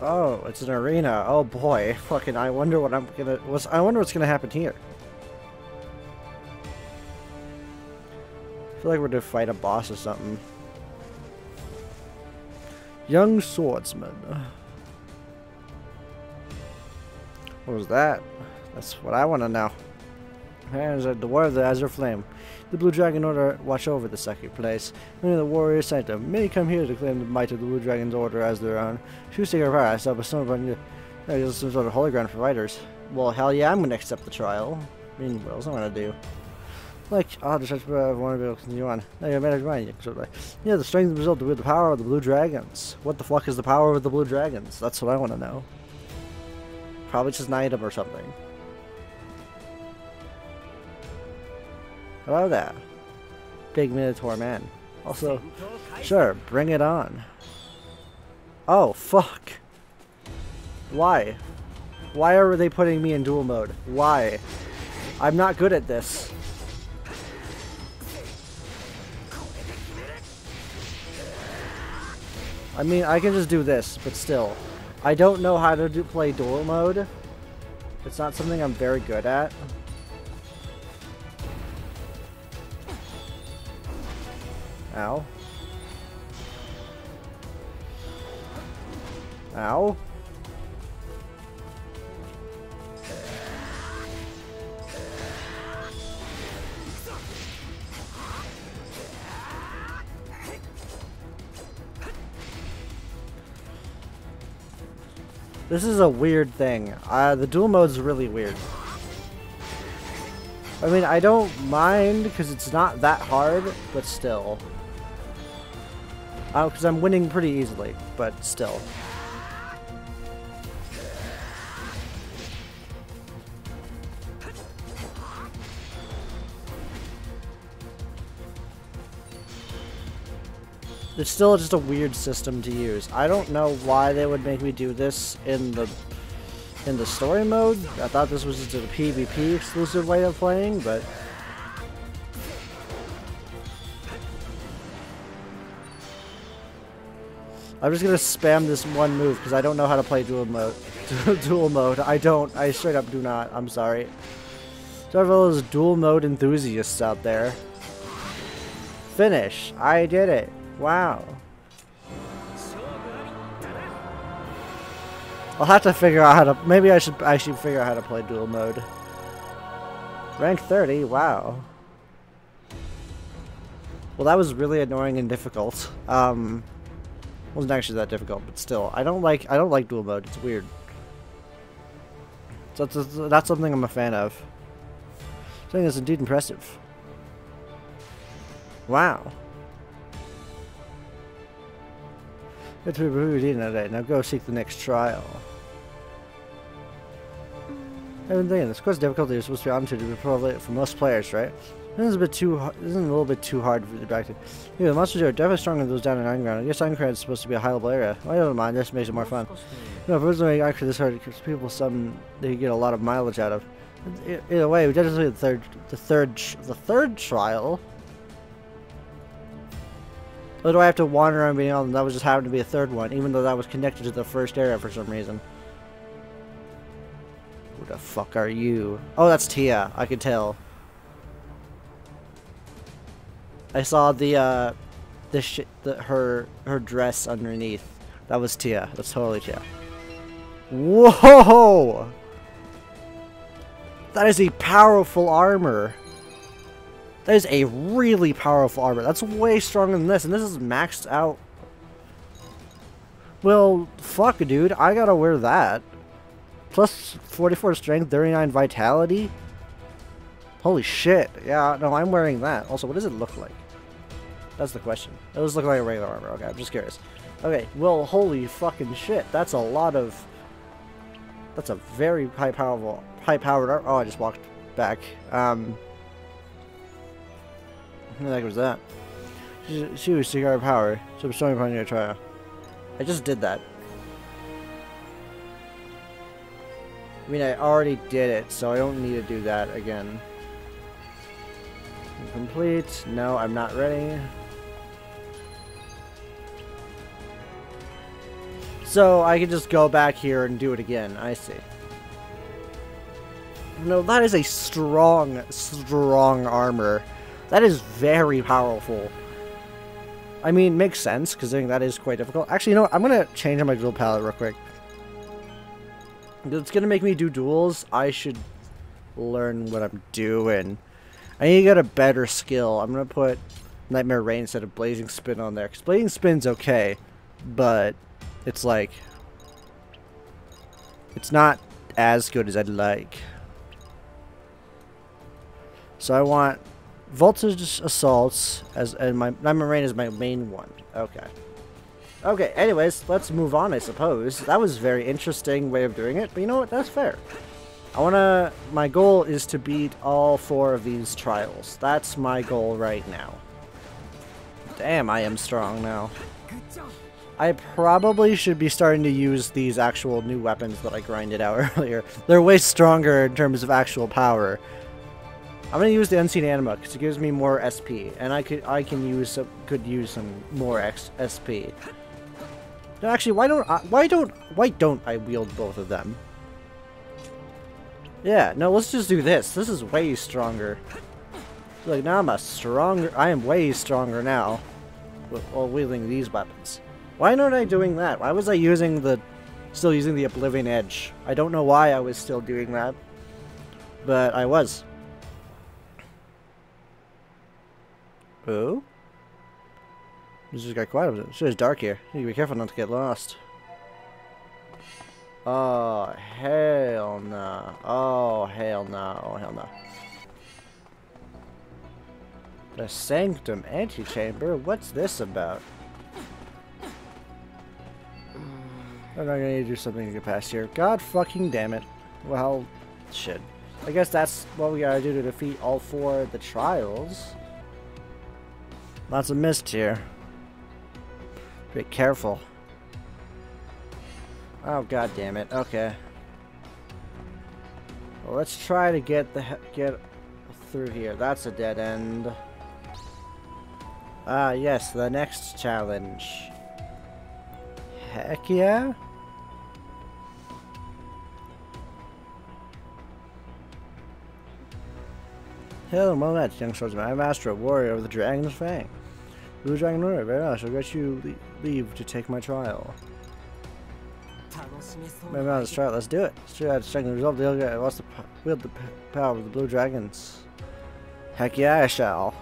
Oh, it's an arena. Oh boy. Fucking, I wonder what I'm gonna... What's, I wonder what's gonna happen here. I feel like we're to fight a boss or something. Young swordsman. What was that? That's what I want to know. Hands at the war of the Azure Flame. The Blue Dragon Order watch over the sacred place. Many of the warriors sent sanctum. Many come here to claim the might of the Blue Dragon's Order as their own. Choose to take our set up some of our some sort of holy ground for fighters. Well, hell yeah, I'm gonna accept the trial. I mean, what else am I gonna do? Like, ah, the such want to be able to continue on. No, you manage mine. Yeah, the strength result with the power of the blue dragons. What the fuck is the power of the blue dragons? That's what I want to know. Probably just an item or something. Hello there. Big Minotaur man. Also, sure, bring it on. Oh, fuck. Why? Why are they putting me in duel mode? Why? I'm not good at this. I mean, I can just do this, but still. I don't know how to do, play duel mode. It's not something I'm very good at. Ow. Ow. This is a weird thing. Uh, the duel mode is really weird. I mean, I don't mind because it's not that hard, but still. Because uh, I'm winning pretty easily, but still. It's still just a weird system to use. I don't know why they would make me do this in the in the story mode. I thought this was just a PvP exclusive way of playing, but... I'm just gonna spam this one move because I don't know how to play duel mode. duel mode. I don't. I straight up do not. I'm sorry. So for those duel mode enthusiasts out there. Finish. I did it. Wow. I'll have to figure out how to... Maybe I should actually figure out how to play duel mode. Rank 30? Wow. Well, that was really annoying and difficult. Um, wasn't actually that difficult, but still, I don't like I don't like duel mode. It's weird. So that's, that's something I'm a fan of. Something that's indeed impressive. Wow. Good to be reviewed today. Now go seek the next trial. I've been this course difficulty is supposed to be on to probably for most players, right? This is a bit too. This is a little bit too hard for the back. Yeah, the monsters are definitely stronger than those down in Ainground. I guess Ainground is supposed to be a high level area. I don't mind. This makes it more fun. No, originally actually this hard because people some they get a lot of mileage out of. Either way, we definitely the third, the third, the third trial. Or do I have to wander around being on? That was just happened to be a third one, even though that was connected to the first area for some reason. Who the fuck are you? Oh, that's Tia. I can tell. I saw the, uh, the shit, the, her, her dress underneath. That was Tia. That's totally Tia. Whoa! That is a powerful armor. That is a really powerful armor. That's way stronger than this, and this is maxed out. Well, fuck, dude. I gotta wear that. Plus 44 strength, 39 vitality. Holy shit. Yeah, no, I'm wearing that. Also, what does it look like? That's the question. It does look like a regular armor. Okay, I'm just curious. Okay, well, holy fucking shit. That's a lot of... That's a very high powerful, high powered armor. Oh, I just walked back. Um... What the heck was that? She, she was cigar power, so I'm showing upon your trial. I just did that. I mean, I already did it, so I don't need to do that again. Complete. No, I'm not ready. So I can just go back here and do it again. I see. No, that is a strong, strong armor. That is very powerful. I mean, makes sense, because I think that is quite difficult. Actually, you know what? I'm going to change my duel palette real quick. It's gonna make me do duels. I should learn what I'm doing. I need to get a better skill. I'm gonna put Nightmare Rain instead of Blazing Spin on there. Cause Blazing Spin's okay, but it's like it's not as good as I'd like. So I want Voltage Assaults as and my Nightmare Rain is my main one. Okay. Okay, anyways, let's move on, I suppose. That was a very interesting way of doing it, but you know what? That's fair. I wanna... My goal is to beat all four of these trials. That's my goal right now. Damn, I am strong now. I probably should be starting to use these actual new weapons that I grinded out earlier. They're way stronger in terms of actual power. I'm gonna use the unseen anima because it gives me more SP, and I could I can use some could use some more X, SP. No, actually, why don't I, why don't why don't I wield both of them? Yeah, no, let's just do this. This is way stronger. Like now I'm a stronger. I am way stronger now, while wielding these weapons. Why aren't I doing that? Why was I using the, still using the Oblivion Edge? I don't know why I was still doing that, but I was. Oh. This just got quiet. It's dark here. You need to be careful not to get lost. Oh, hell no. Oh, hell no. Oh, hell no. The Sanctum Antechamber? What's this about? I'm not gonna need to do something to get past here. God fucking damn it. Well, shit. I guess that's what we gotta do to defeat all four of the trials. Lots of mist here. Be careful. Oh god damn it. Okay. Well, let's try to get the get through here. That's a dead end. Ah, yes, the next challenge. Heck yeah. Hello, met, young swordsman. I'm Astro, warrior of the Dragon's Fang. Blue Dragon Warrior, very nice. I'll get you leave to take my trial. Maybe on this trial, let's do it. Let's try to check the result. The guy wants to wield the power of the blue dragons. Heck yeah, I shall.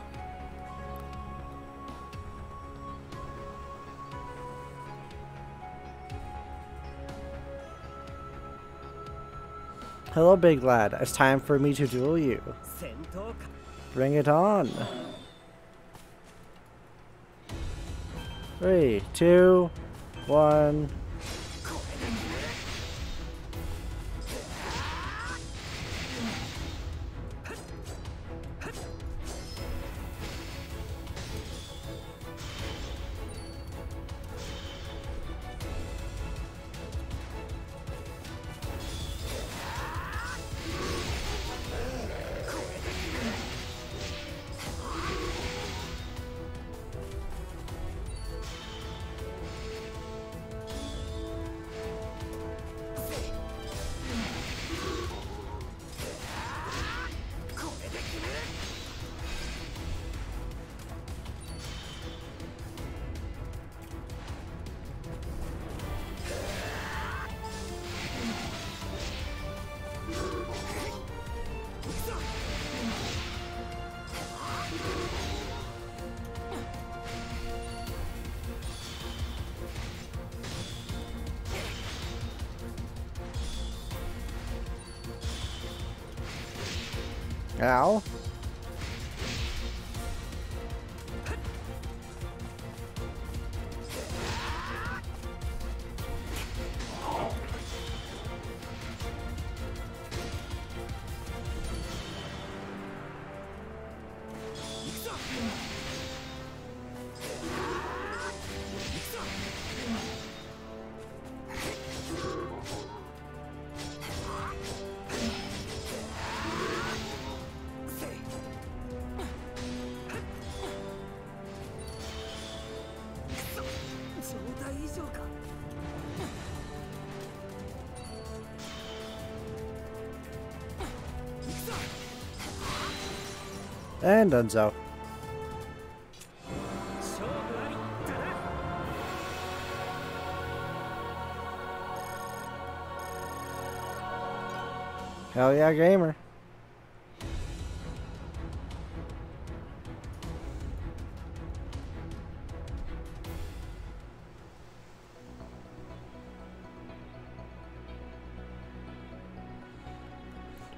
Hello, big lad. It's time for me to duel you. Bring it on. Three, two, one. And Dunzo. Hell yeah, gamer.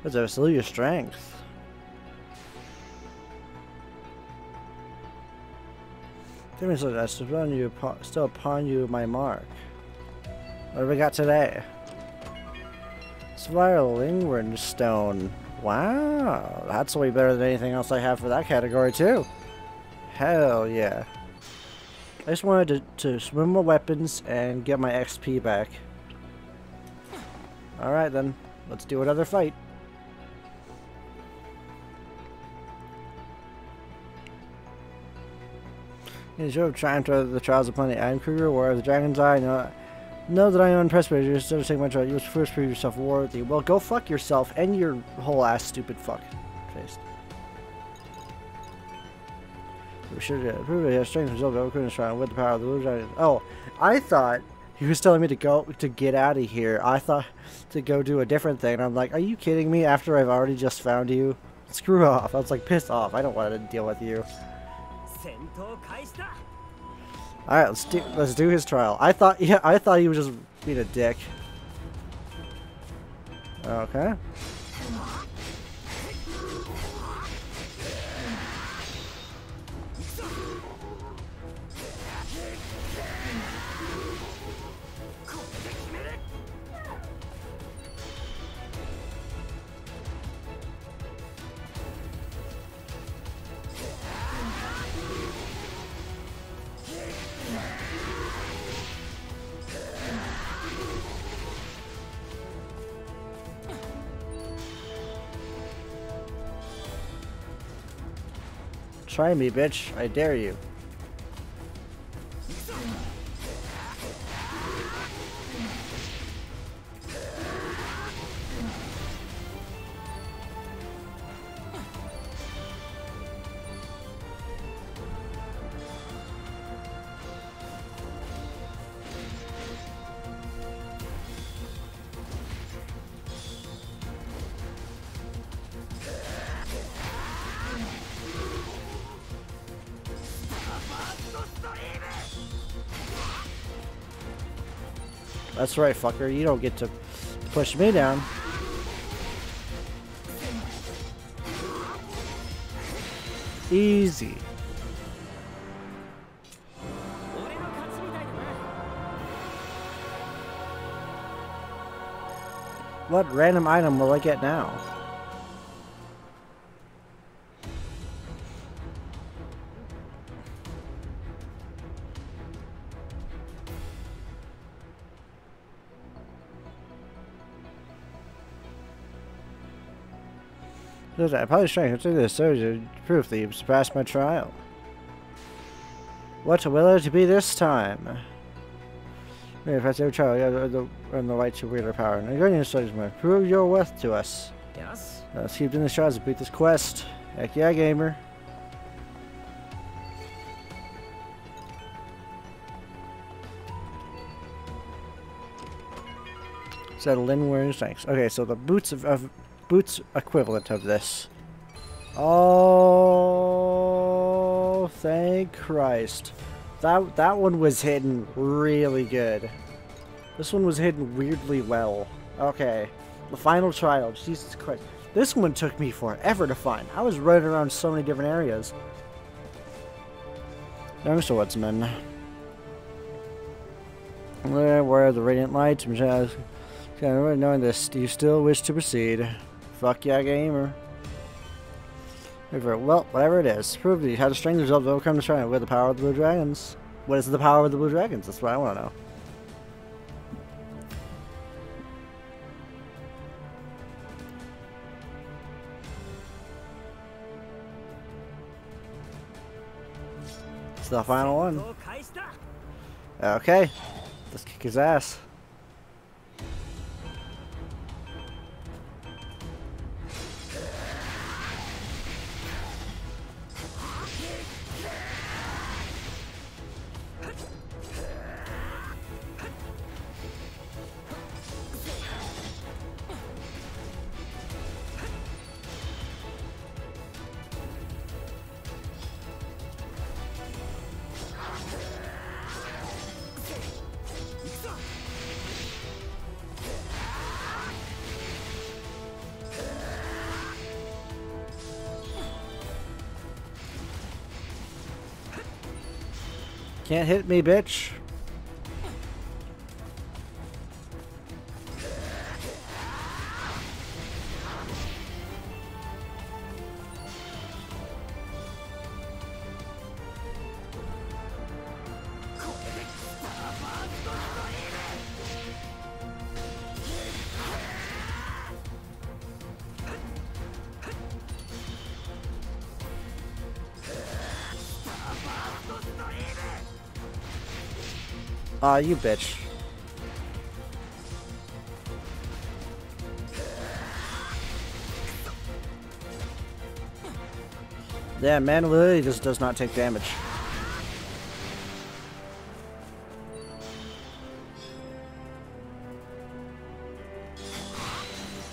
What's that? Still your strength. I you, still upon you my mark. What have we got today? Spiral Spiraling stone. Wow, that's way better than anything else I have for that category too. Hell yeah. I just wanted to, to swim my weapons and get my XP back. Alright then, let's do another fight. In show of triumph to the trials of plenty. I am Kruger, War of the Dragon's Eye. Know, know that I am impressed by you. Instead of taking my trial, you must first prove yourself worthy. Well, go fuck yourself and your whole ass stupid fuck face. We should uh, prove it. Have strength result of overcoming trial with the power of the blue dragon. Oh, I thought he was telling me to go to get out of here. I thought to go do a different thing. I'm like, are you kidding me? After I've already just found you, screw off. I was like pissed off. I don't want to deal with you. All right, let's do let's do his trial. I thought yeah, I thought he was just being a dick. Okay. Try me, bitch. I dare you. That's right, fucker. You don't get to push me down. Easy. What random item will I get now? I probably strength to this surgery proof that you've surpassed my trial. What will it be this time? Maybe if I say trial, you have the, the, the right to wield power. And Guardian studies more. Prove your worth to us. Yes. Let's keep doing the trials and beat this quest. Heck yeah, gamer. Settle in wearing thanks. Okay, so the boots of, of boots equivalent of this. Oh, thank Christ. That, that one was hidden really good. This one was hidden weirdly well. Okay. The final trial. Jesus Christ. This one took me forever to find. I was running around so many different areas. Young swordsman. Where, where are the radiant lights? Knowing this, do you still wish to proceed? Fuck yeah, gamer. Well, whatever it is, prove you had a strength resolve to overcome the trial with the power of the Blue Dragons. What is the power of the Blue Dragons? That's what I want to know. It's the final one. Okay. Let's kick his ass. Can't hit me, bitch. You bitch. Yeah, man literally just does not take damage.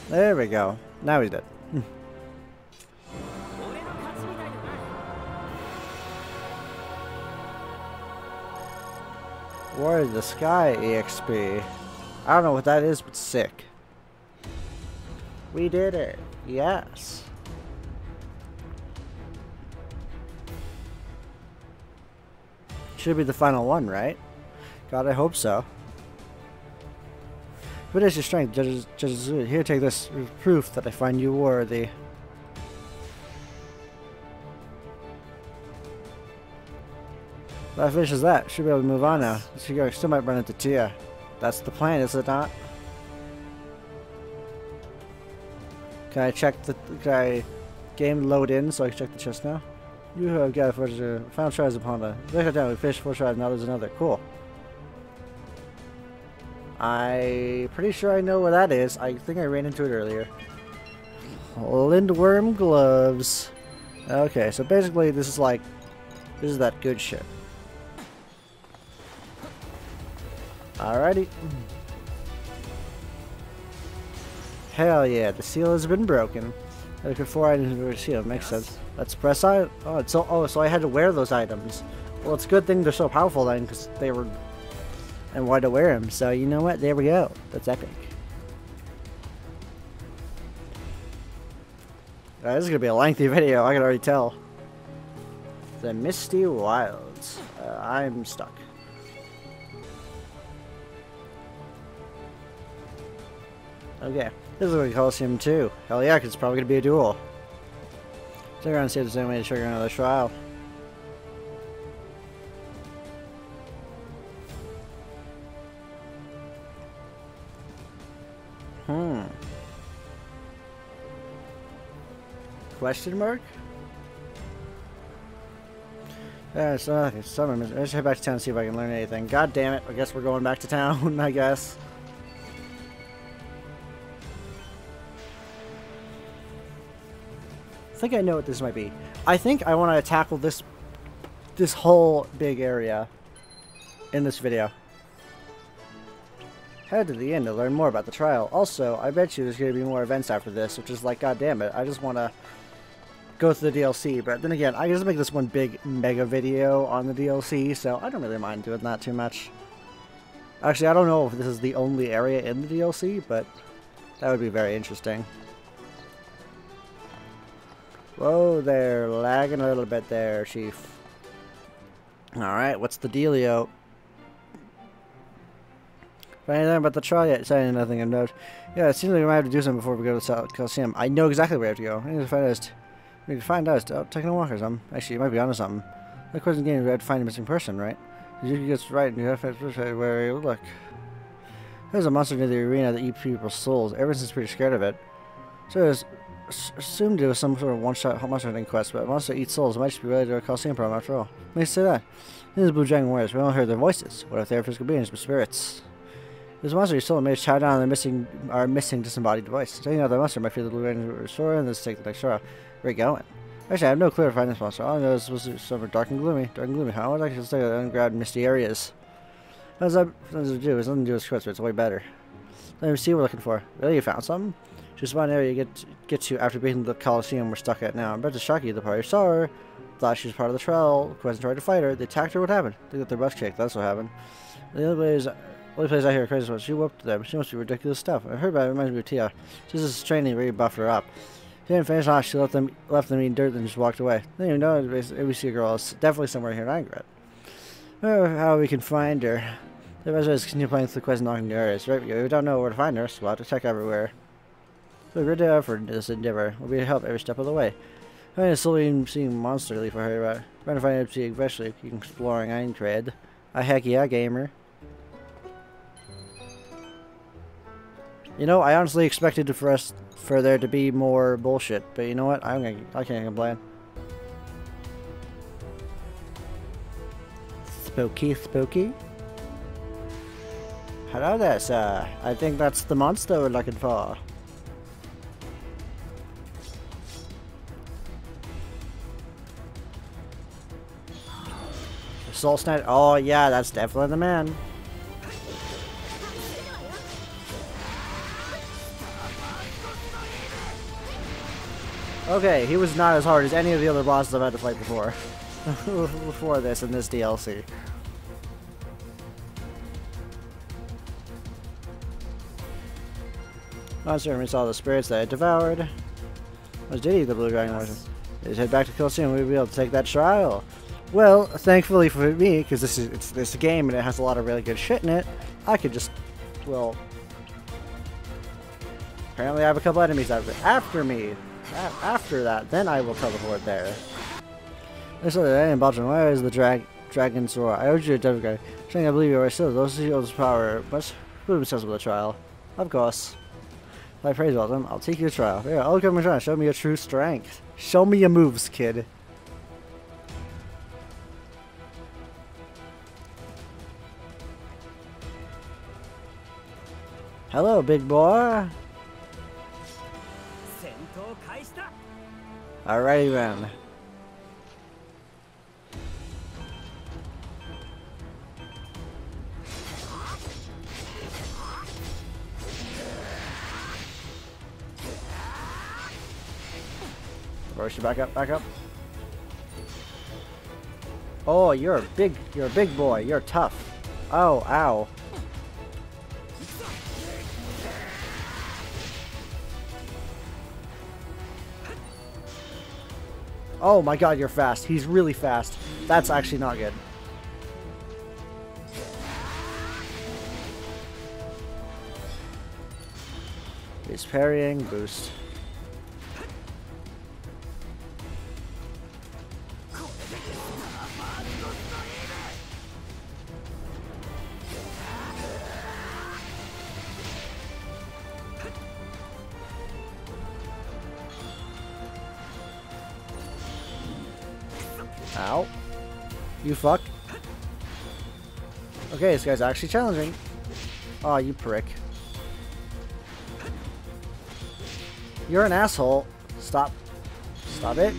There we go. Now he's dead. Of the Sky EXP. I don't know what that is, but sick. We did it. Yes. Should be the final one, right? God, I hope so. What is your strength? Here, take this proof that I find you worthy. That finishes that. Should be able to move on now. She still might run into Tia. That's the plan, is it not? Can I check the... Can I game load in so I can check the chest now? You have got for uh, found tries upon the look down. We fished four tries. Now there's another. Cool. I pretty sure I know where that is. I think I ran into it earlier. Lindworm gloves. Okay, so basically this is like this is that good shit. Alrighty. Hell yeah, the seal has been broken. Like before I didn't really seal, makes sense. Let's press I. Oh, it's so. Oh, so I had to wear those items. Well, it's a good thing they're so powerful then, because they were. And why to wear them? So you know what? There we go. That's epic. Uh, this is gonna be a lengthy video. I can already tell. The Misty Wilds. Uh, I'm stuck. Okay. This is what we Coliseum too. Hell yeah, because it's probably going to be a duel. So we're going to see if there's any way to trigger another trial. Hmm. Question mark? Yeah, it's not like summer. Let's head back to town and see if I can learn anything. God damn it. I guess we're going back to town, I guess. Think I know what this might be. I think I want to tackle this this whole big area in this video. Head to the inn to learn more about the trial. Also, I bet you there's going to be more events after this, which is like, god damn it, I just want to go through the DLC. But then again, I just make this one big mega video on the DLC, so I don't really mind doing that too much. Actually, I don't know if this is the only area in the DLC, but that would be very interesting. Whoa there, lagging a little bit there, Chief. Alright, what's the dealio? Find anything about the trial yet? Saying nothing of note. Yeah, it seems like we might have to do something before we go to the South Coliseum. I know exactly where we have to go. I need to find out. We need to find out. Oh, taking a walk or something. Actually, you might be onto something. The question game, we had to find a missing person, right? You get right, and you have to where you look. There's a monster near the arena that eats people's souls. Everyone's pretty scared of it. So there's assumed it was some sort of one-shot monster hunting quest, but monster eats souls. It might just be related to a Coliseum problem after all. Let me say that. This is Blue Dragon Warriors. We don't hear their voices. What if they're physical beings but spirits? This monster eats soul may chow down on their missing, our missing disembodied device. Taking out the monster might feel the Blue Dragon restore and let's take the next trial. Where are you going? Actually, I have no clue to find this monster. All I know is supposed to be somewhere dark and gloomy. Dark and gloomy. How would I just stay in ungrabbed misty areas? What does that, what does it do? It's nothing to do with quest, but it's way better. Let me see what we're looking for. Really, you found something? Just one area you get get to after beating the Coliseum we're stuck at now. I'm about to shock you. The party saw her, thought she was part of the trial, Quest tried to fight her, they attacked her, what happened? They got their butts kicked, that's what happened. The only place, only place I hear crazy was she whooped them. She must be ridiculous stuff. I heard about it, it reminds me of Tia. She's just training really buffed her up. She didn't finish off, she left them left them eating dirt and just walked away. I didn't even know it see a girl is definitely somewhere here in Aincrad. how we can find her. The rest of us continue playing through the quest knocking the areas. Right, we don't know where to find her, so we'll have to check everywhere. So great effort in this endeavor We'll be help every step of the way. A slowly seeing monster leaf I about. Uh, Trying to find empty eventually exploring Aincrad. A heck yeah, gamer. You know, I honestly expected for us for there to be more bullshit, but you know what? I'm gonna I can't complain. Spooky, spooky. Hello there, sir. I think that's the monster we're looking for. Soul Snatch. Oh, yeah, that's definitely the man. Okay, he was not as hard as any of the other bosses I've had to fight before. before this in this DLC. Monster we saw the spirits that I devoured. Was did eat the blue dragon yes. Let's head back to Coliseum. We'll be able to take that trial. Well, thankfully for me, because this is it's this game and it has a lot of really good shit in it, I could just, well, apparently I have a couple enemies after me. After that, then I will teleport there. This is the in Belgium. Where is the drag dragon's roar? I urge you to guy. Saying I believe you are still. Those shields power must prove themselves with a trial. Of course. If I praise Belgium, I'll take your trial. Yeah, I'll come and try. Show me your true strength. Show me your moves, kid. Hello, big boy. Alrighty then. Roshi, back up, back up. Oh, you're a big, you're a big boy. You're tough. Oh, ow. Oh my god, you're fast. He's really fast. That's actually not good. He's parrying, boost. Okay, this guy's actually challenging. oh, you prick. You're an asshole. Stop. Stop it.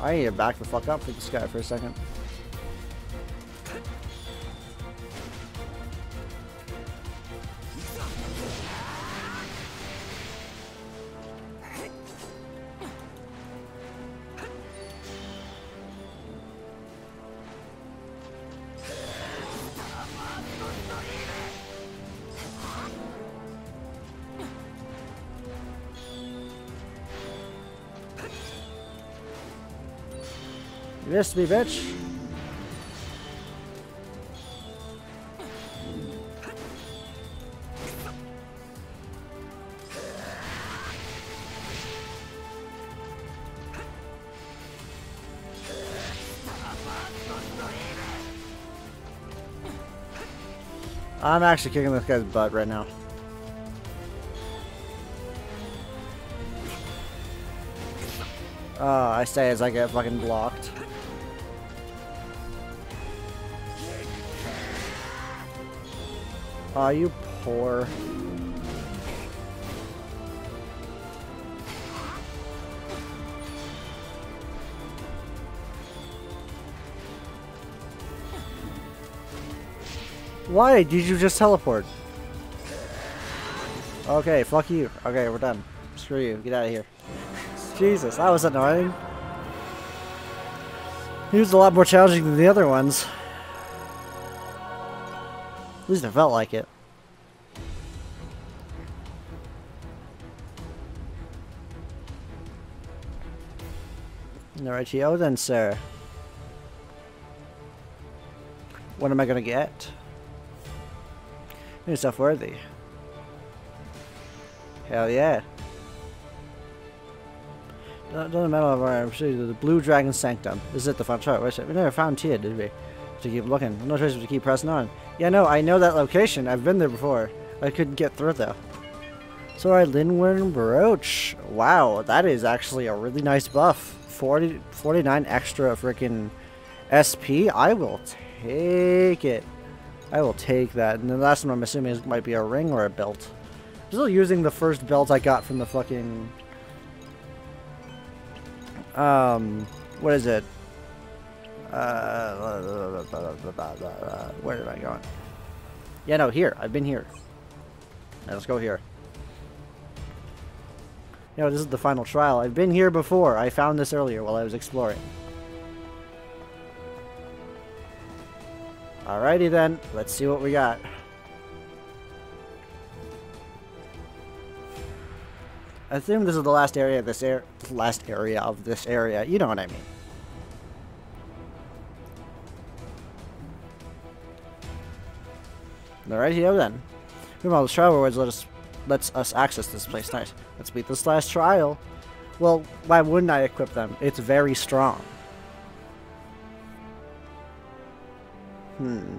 I need to back the fuck up for this guy for a second. Me, bitch. I'm actually kicking this guy's butt right now. Oh, I say as I get fucking blocked. Aw, oh, you poor. Why did you just teleport? Okay, fuck you. Okay, we're done. Screw you. Get out of here. Jesus, that was annoying. He was a lot more challenging than the other ones. At least it felt like it. Rightio then, sir. What am I gonna get? New stuff worthy. Hell yeah. Doesn't matter of our the Blue Dragon Sanctum. This is at the front chart. We never found Tia, did we? To keep looking. No choice but to keep pressing on. Yeah, no, I know that location. I've been there before. I couldn't get through though. So our Linwen Brooch. Wow, that is actually a really nice buff. 40, 49 extra freaking SP. I will take it. I will take that. And the last one I'm assuming is, might be a ring or a belt. I'm still using the first belt I got from the fucking... Um, what is it? Uh, where am I going? Yeah, no, here. I've been here. Let's go here. You know, this is the final trial. I've been here before. I found this earlier while I was exploring. Alrighty then. Let's see what we got. I assume this is the last area of this air last area of this area. You know what I mean. Alright, here then. Meanwhile, the travel words let us lets us access this place. Nice. Let's beat this last trial. Well, why wouldn't I equip them? It's very strong. Hmm.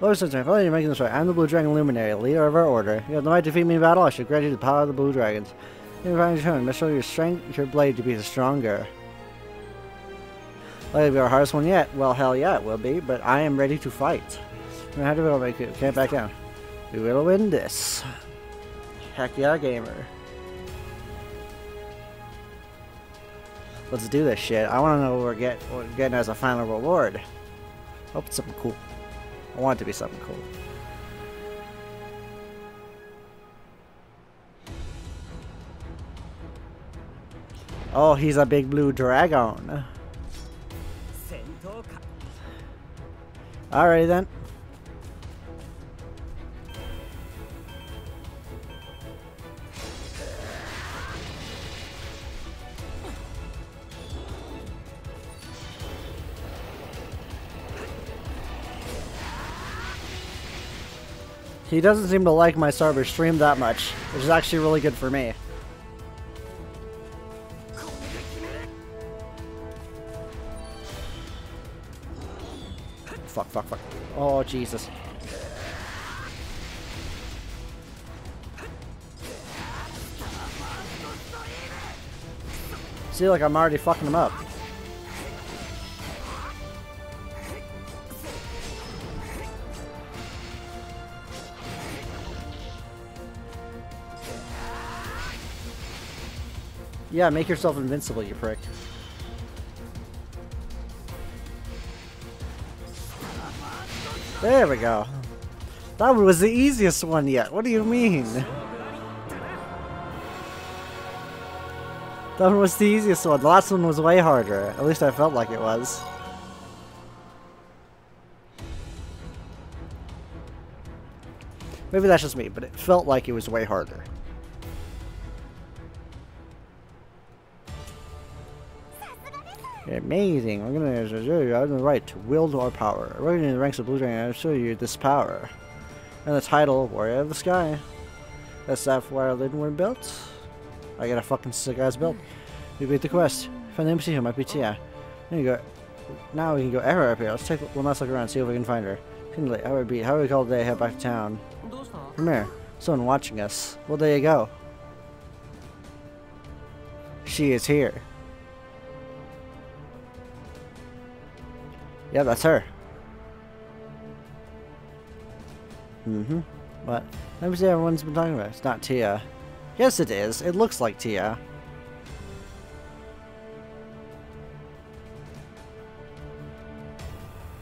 Lord Sensei, if you're making this right, I'm the Blue Dragon Luminary, leader of our order. You have the right to defeat me in battle, I should grant you the power of the Blue Dragons. You find your turn, must show your strength, your blade to be the stronger. Will it be our hardest one yet? Well, hell yeah, it will be, but I am ready to fight. How do we make it? Can't back down. We will win this. Heck yeah, gamer. Let's do this shit. I want to know what we're, get, what we're getting as a final reward. Hope it's something cool. I want it to be something cool. Oh, he's a big blue dragon. Alright then. He doesn't seem to like my Starburst stream that much, which is actually really good for me. Fuck, fuck, fuck. Oh, Jesus. See, like I'm already fucking him up. Yeah, make yourself invincible, you prick. There we go. That one was the easiest one yet. What do you mean? That one was the easiest one. The last one was way harder. At least I felt like it was. Maybe that's just me, but it felt like it was way harder. Amazing. I'm gonna show you I have the right to wield our power. Right in the ranks of Blue Dragon, I'll show you this power. And the title, Warrior of the Sky. That's why Lydon built. I got a fucking sick ass built. We beat the quest. Find the embassy who might be Tia. There you go. Now we can go everywhere up here. Let's take one last look around, see if we can find her. Kindly, how would be how would we call today head back to town? Come here. Someone watching us. Well there you go. She is here. Yeah, that's her. Mm-hmm. What? Let me see everyone's been talking about. It's not Tia. Yes, it is. It looks like Tia.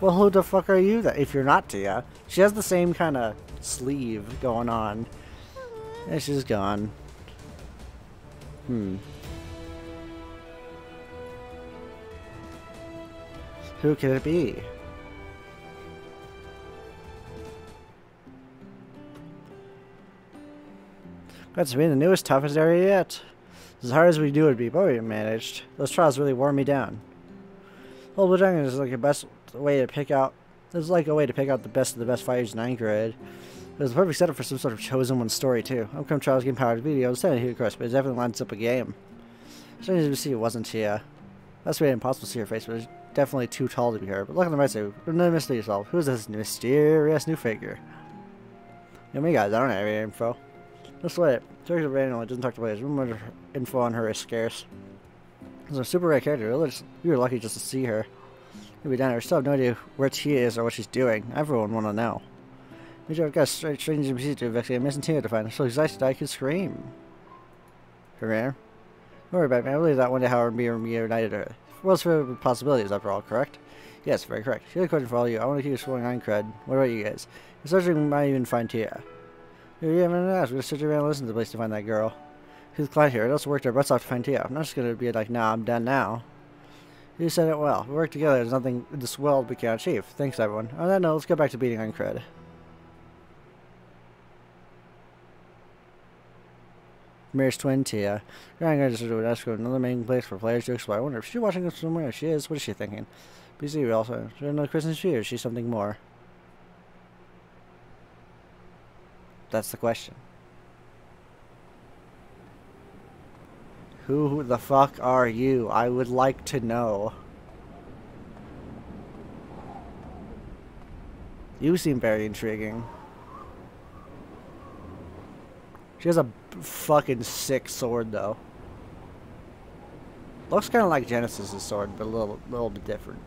Well, who the fuck are you that if you're not Tia? She has the same kind of sleeve going on. And she's gone. Hmm. Who could it be? Got to be in the newest, toughest area yet. As hard as we do it be, but we managed. Those trials really wore me down. Well, Blue Dragon is like the best way to pick out. There's like a way to pick out the best of the best fighters in Aincrad. It was a perfect setup for some sort of chosen one story too. Outcome Trials game powered video. It's not here, of course, but it definitely lines up a game. Strange to see it wasn't here. That's really impossible to see her face, but definitely too tall to be her. But look at the right side. No mistake yourself. Who's this mysterious new figure? You know me guys, I don't have any info. Just wait. Director Randall doesn't talk to players. Remember info on her is scarce. She's a super rare character. We were lucky just to see her. Maybe down here. Still have no idea where she is or what she's doing. Everyone want to know. Maybe I've got a strange NPC to investigate. I'm missing Tina to find. I'm so excited I could scream. Rare. Don't worry about me. I believe that one day Howard and me reunited. World's for possibilities, after all, correct? Yes, very correct. A question for all you. I want to keep exploring Aincrad. What about you guys? I'm searching might even find Tia. Yeah, I'm gonna. We're gonna search around and listen to the place to find that girl. Who's Clyde here? It also worked our butts off to find Tia. I'm not just gonna be like, nah, I'm done now. You said it well. We work together. There's nothing in this world we can't achieve. Thanks, everyone. On that note, let's go back to beating Aincrad. Mirror's twin Tia. Going to do escort, another main place for players to explore. I wonder if she's watching us somewhere. If she is, what is she thinking? BC also. Is there another Christmas tree or is she something more? That's the question. Who the fuck are you? I would like to know. You seem very intriguing. She has a fucking sick sword, though. Looks kind of like Genesis' sword, but a little, little bit different.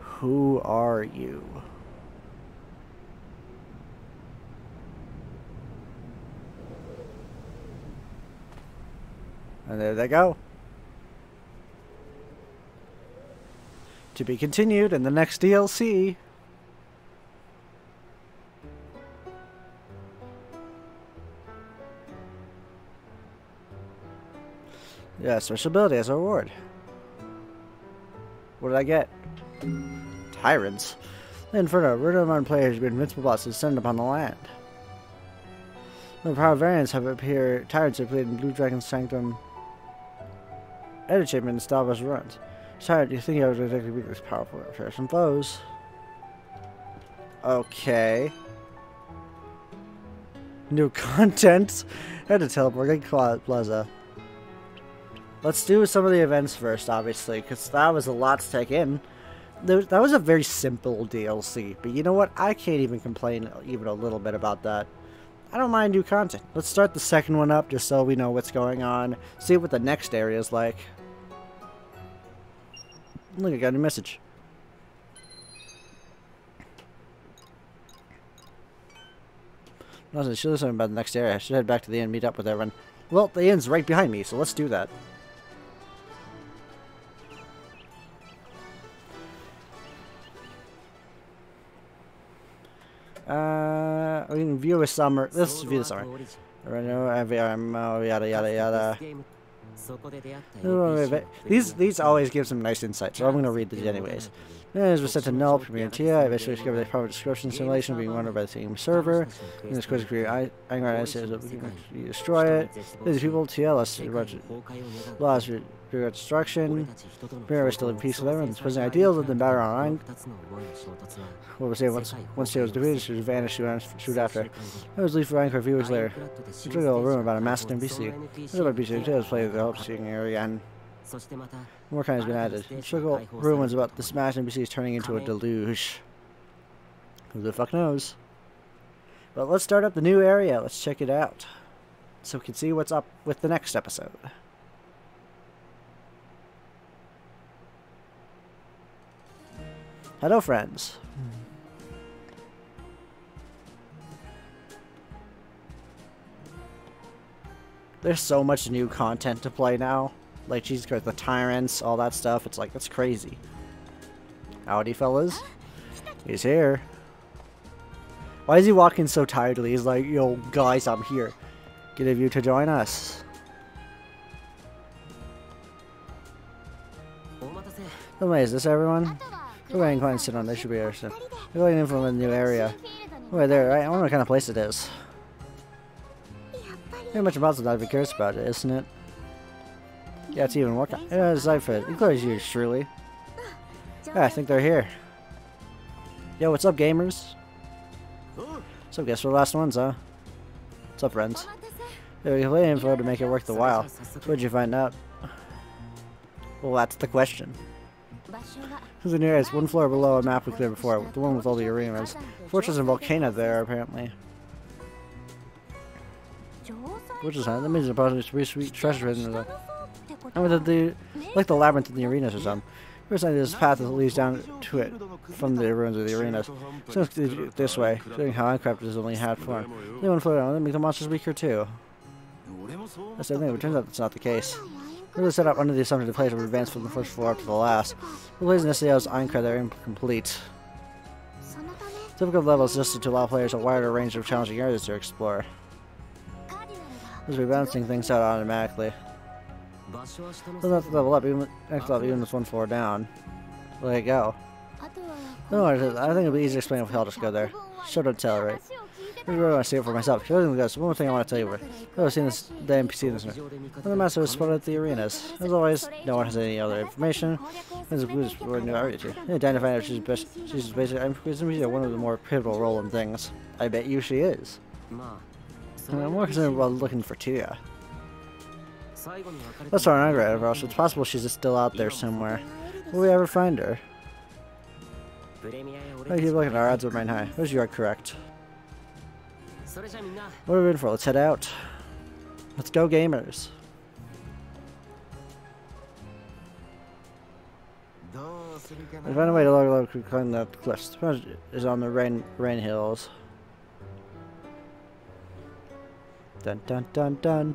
Who are you? And there they go. To be continued in the next DLC. Yeah, special ability as a reward. What did I get? Tyrants. The Inferno, rid of players with invincible bosses descend upon the land. The power variants have appeared. Tyrants have played in Blue Dragon's Sanctum. Achievement in Starbucks runs. Tyrant, you think I would exactly be this powerful? Prepare some foes. Okay. New content. Had to teleport. Plaza. Let's do some of the events first, obviously, because that was a lot to take in. That was a very simple DLC, but you know what? I can't even complain even a little bit about that. I don't mind new content. Let's start the second one up just so we know what's going on. See what the next area is like. Look, I got a new message. Nothing. Should listen about the next area. I should head back to the inn, meet up with everyone. Well, the inn's right behind me, so let's do that. Uh, we can view a summer. Let's view the summer. Yada yada yada. These these always give some nice insight, so I'm going to read these anyways. As was set to null, Premiere Tia, I eventually discovered the power description simulation being run by the same server. In this quiz create Ainground says that we can destroy it. These people, Tia, lost lost destruction. Premiere was still in peace with everyone. Was ideals of the battle on What was it once once Tia was defeated, she was vanished shoot after. I was leave for a few years later. Took a rumor about a masked NPC. This about BC Tia was played the hope seeking area and more kind has been added. Sugar rumors about the Smash NPC is turning into a deluge. Who the fuck knows? But let's start up the new area. Let's check it out. So we can see what's up with the next episode. Hello, friends. There's so much new content to play now. Like, she's got the tyrants, all that stuff. It's like, that's crazy. Howdy, fellas. He's here. Why is he walking so tiredly? He's like, yo, guys, I'm here. Get of you to join us. Wait, is this everyone? Go ahead and go and sit on. They should be here soon. They're going in from a new area. Right there, right? I wonder what kind of place it is. Very much about that if he cares about it, isn't it? Yeah, it's even. Kind? Yeah, it's. You clothes you, surely. Yeah, I think they're here. Yo, what's up, gamers? So, guess we're the last ones, huh? What's up, friends? Yeah, we have info to make it worth the while. So what'd you find out? Well, that's the question. Who's the nearest? One floor below a map we cleared before, the one with all the arenas. Fortress and volcano there, apparently. Which is that means there's a sweet treasure in there. And with the, like the labyrinth in the arenas or something. There's this path that leads down to it from the ruins of the arenas. So this way, showing how Aincrad is only half form. They want to float on, make the monsters weaker too. That's the thing, but it turns out that's not the case. Really set up under the assumption the players will advance from the first floor up to the last. The plays in SAO's Aincrad are incomplete. Typical levels just to allow players a wider range of challenging areas to explore. As we're balancing things out automatically. Have to level up, even next level, even with one floor down. There you go. No, I think it'll be easy to explain if I'll just go there. Show don't tell, right? I really want to see it for myself. One more thing I want to tell you. I've never seen this, NPC in this room. the master was spotted at the arenas. As always, no one has any other information. There's a blues for new area too. Identifying if she's best, she's basically, I'm presuming one of the more pivotal role in things. I bet you she is. I'm more concerned about looking for Tia. That's our undergrad, Ross. It's possible she's still out there somewhere. Will we ever find her? I keep looking, our odds remain high. Those you are correct. What are we in for? Let's head out. Let's go, gamers. I found a way to log log to climb the cliffs. The is on the rain rain hills. Dun dun dun dun.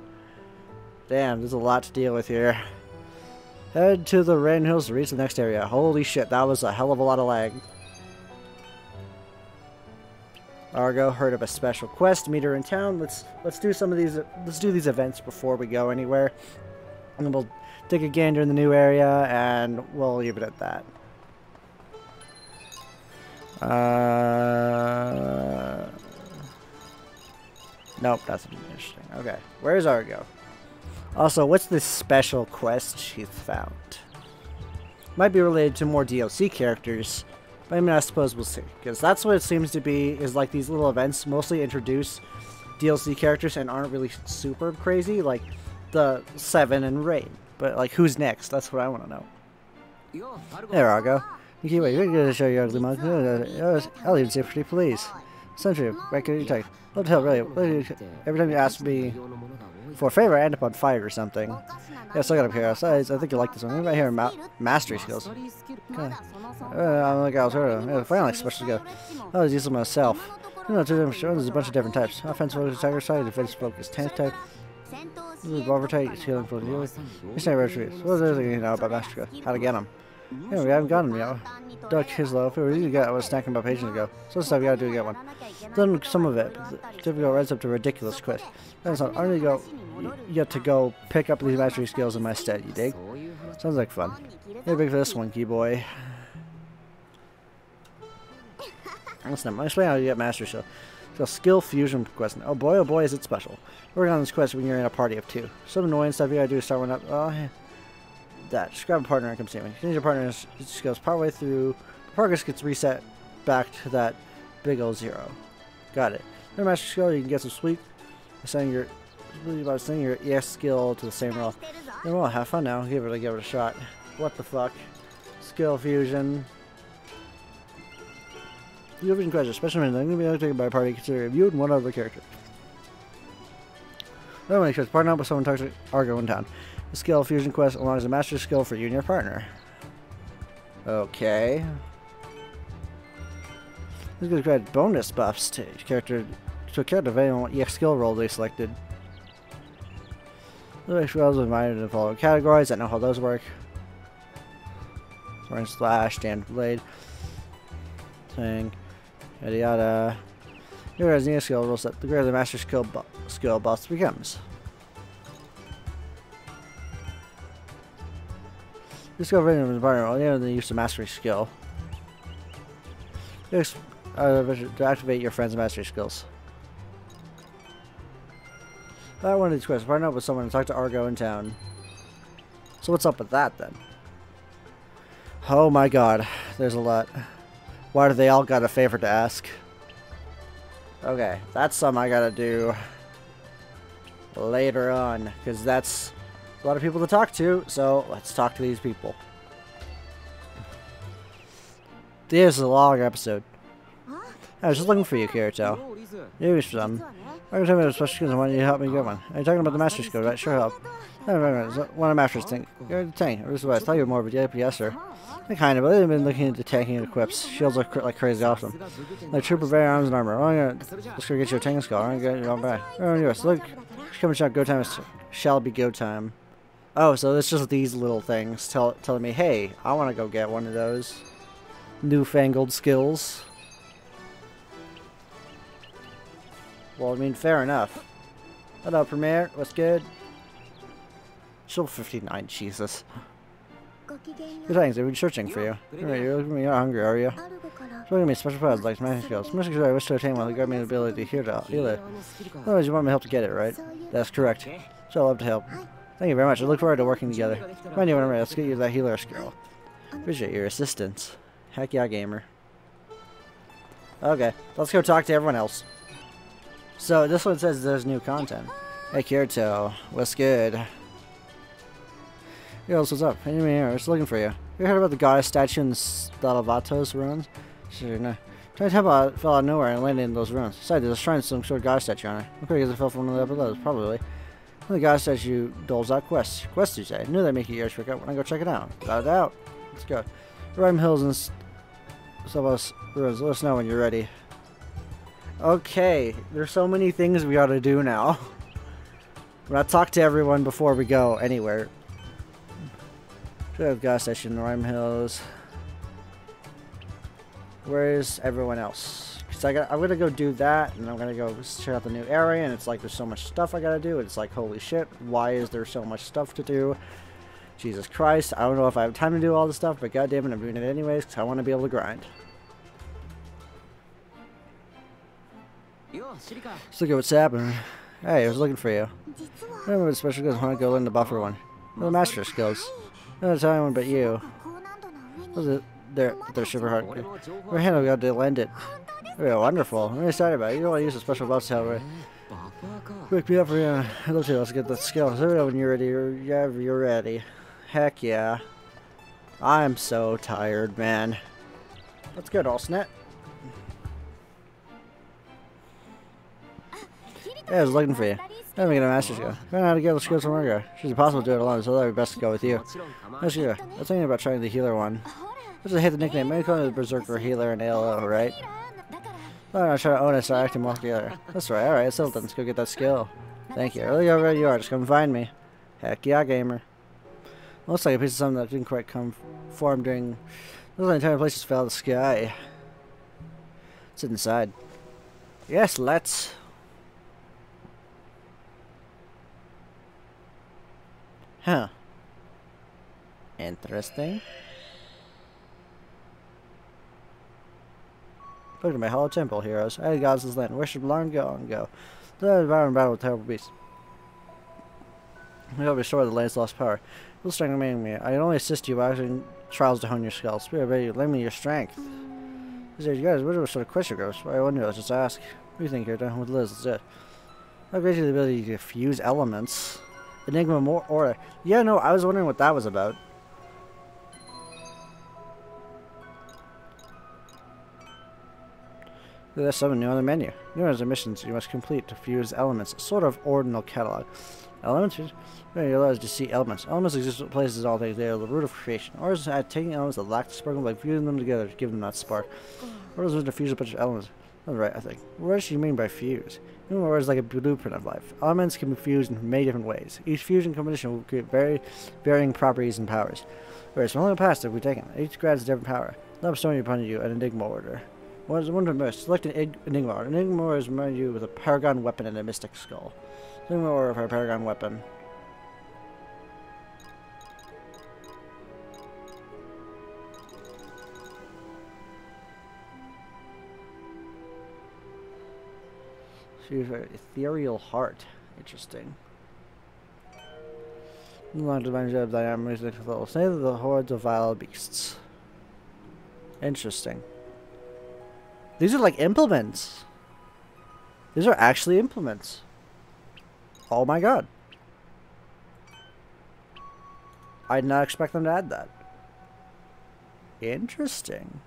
Damn, there's a lot to deal with here. Head to the rain hills to reach the next area. Holy shit, that was a hell of a lot of lag. Argo heard of a special quest. Meet her in town. Let's let's do some of these. Let's do these events before we go anywhere, and then we'll take a gander in the new area, and we'll leave it at that. Uh, nope, that's interesting. Okay, where's Argo? Also, what's this special quest she's found? Might be related to more DLC characters, but I mean, I suppose we'll see. Because that's what it seems to be, is like these little events mostly introduce DLC characters and aren't really super crazy, like the Seven and Rain. But like, who's next? That's what I want to know. There, Argo. You're going to show your ugly mug. I'll even say pretty please. Sentry, back at your tank. What the hell, really? Every time you ask me for a favor, I end up on fire or something. Yeah, so I got up here. Besides, I think you like this one. Anybody here ma mastery skills? Okay. Uh, I'm like I was heard of. Yeah, finally, like special skill. I was using myself. You know, two different shows. There's a bunch of different types. Offensive attacker side, defense focus, tank type. Revolver type, healing for the Missionary retreats. What is everything you know about mastery skill? How to get them? Yeah, we haven't gotten yet. Duck his low. If we really got, I was snacking about pages ago. So stuff you gotta do to get one. Done some of it. Difficult rides up to ridiculous quick. That's not. I only go. You get to go pick up these mastery skills in my stead. You dig? Sounds like fun. You're big for this one, key boy. That's not. Explain how you get mastery skill. So skill fusion quest. Oh boy, oh boy, is it special. Working on this quest when you're in a party of two. Some annoying stuff you gotta do to start one up. Oh, that. Just grab a partner and come see me. Change your partner just goes partway through. Progress gets reset back to that big old zero. Got it. No master skill, you can get some sweet. Sending your about sending your EX skill to the same role. And well, have fun now. Give it, give it a shot. What the fuck? Skill fusion. You have especially when I'm going to be undertaken by a party considering you and one other character. No one expects partner up with someone toxic Argo in town. The skill fusion quest along unlocks a master skill for you and your partner. Okay. This is going to bonus buffs to character to a character depending on what skill role they selected. The EX skills are divided into the following categories. I know how those work. Sword slash, stand blade, thing, yada yada. Here is the EX skill rules that the greater the master skill bu skill buff becomes. Discover an environment. Yeah, then use the mastery skill. Uh, to activate your friend's mastery skills. I one of these quests. Find out with someone and talk to Argo in town. So what's up with that then? Oh my god, there's a lot. Why do they all got a favor to ask? Okay, that's something I gotta do later on, because that's a lot of people to talk to, so let's talk to these people. This is a long episode. I was just looking for you, Kirito. Maybe some. I'm talking about special skills. I want you help me get one. Are you talking about the master skill, right? Sure help. No, no, no. One of masters think. You're the tank. This is what I thought you were more of a DPS, sir. I kind of, but I've been looking into tanking and equips. Shields look like crazy awesome. Like trooper, very arms and armor. I'm gonna, just gonna get you a tank skull. I'm gonna get you on back. Oh, yes. Look, coming shot. Go time is, shall be go time. Oh, so it's just these little things tell, telling me, hey, I want to go get one of those newfangled skills. Well, I mean, fair enough. Hello, Premiere. What's good? Still 59, Jesus. Good thanks, I've been searching for you. You're, you're not hungry, are you? So give me special powers like magic skills. Magic skills I wish to attain while grant me the ability to heal, it. Otherwise, you want me to help to get it, right? That's correct. So I'll love to help. Thank you very much. I look forward to working together. When I'm ready, let's get you that healer skill. Appreciate your assistance. Heck yeah, gamer. Okay, let's go talk to everyone else. So, this one says there's new content. Hey, Kirito. What's good? Hey, else, what's up? Hey, here. I was looking for you. You heard about the goddess statue in the Stalavatos ruins? Sure, no. Tiny temple fell out of nowhere and landed in those ruins. Besides, there's a shrine to some sort of god statue on it. I'm pretty sure it fell from one of the upper levels, probably. The says you doles out quests. You say? I knew they'd make your ears up when I go check it out. Without a doubt. Let's go. Rhyme Hills and some of us ruins. Let us know when you're ready. Okay, there's so many things we gotta do now. we gotta talk to everyone before we go anywhere. Should have gas station, Rhyme Hills. Where's everyone else? Cause I got, I'm gonna go do that, and I'm gonna go check out the new area, and it's like there's so much stuff I gotta do. It's like holy shit, why is there so much stuff to do? Jesus Christ, I don't know if I have time to do all this stuff, but goddamn it, I'm doing it anyways, because I want to be able to grind. Let's look at what's happening. Hey, I was looking for you. I remember the special skills. I want to go learn the buffer one. The master skills. No anyone but you. Those are, they're, they're super hard. We're handling got to lend it. Very wonderful. I'm excited about it. You don't want to use a special buff however. Quick me up for you. I'd. Let's get the skills. Let me know when you're ready. Yeah, you're ready. Heck yeah. I'm so tired, man. That's good, Asuna. Yeah, I was looking for you. Let me get a master's go. Find out how to get the skills from Argo. She's impossible to do it alone, so that would be best to go with you. Let's go. I was thinking about trying the healer one. Let's hate the nickname. Maybe call it the Berserker Healer and ALO, right? Oh, no, try to own it, so I act them all together. That's right, alright, so let's go get that skill. Thank you. Really, where you are, just come find me. Heck yeah, gamer. Looks like a piece of something that didn't quite come form during... Looks like entire place just fell out of the sky. Sit inside. Yes, let's. Huh. Interesting. Look at my hollow temple heroes. Hey, gods' this land. Where should Blarn go and go? The environment battle with terrible beasts. We will restore the land's lost power. You'll strength me. I can only assist you by using trials to hone your skills. Spirit, ready, lend me your strength. He said, you guys, what sort of question goes? I wonder, let's just ask. What do you think you're done with Liz? That's it. How great is the ability to fuse elements? Enigma more order. Yeah, no, I was wondering what that was about. There's something new on the menu. New are missions you must complete to fuse elements, sort of ordinal catalog. Elements? You're allowed to see elements. Elements exist in places all day. They are the root of creation. Or is it taking elements that lack the spark by fusing them together to give them that spark? Or is it to fuse a bunch of elements? That's right, I think. What does she mean by fuse? In other words, like a blueprint of life. Elements can be fused in many different ways. Each fusion combination will create very varying properties and powers. Whereas from the past that we've taken, each grants a different power. I'm showing upon you an Enigma order. One is one most. Select an Enigma order. Enigma order is remind you with a Paragon weapon and a Mystic Skill. Order for a Paragon weapon. An ethereal Heart. Interesting. Long dimension of dynamic level. Say the hordes of vile beasts. Interesting. These are like implements. These are actually implements. Oh my god. I did not expect them to add that. Interesting.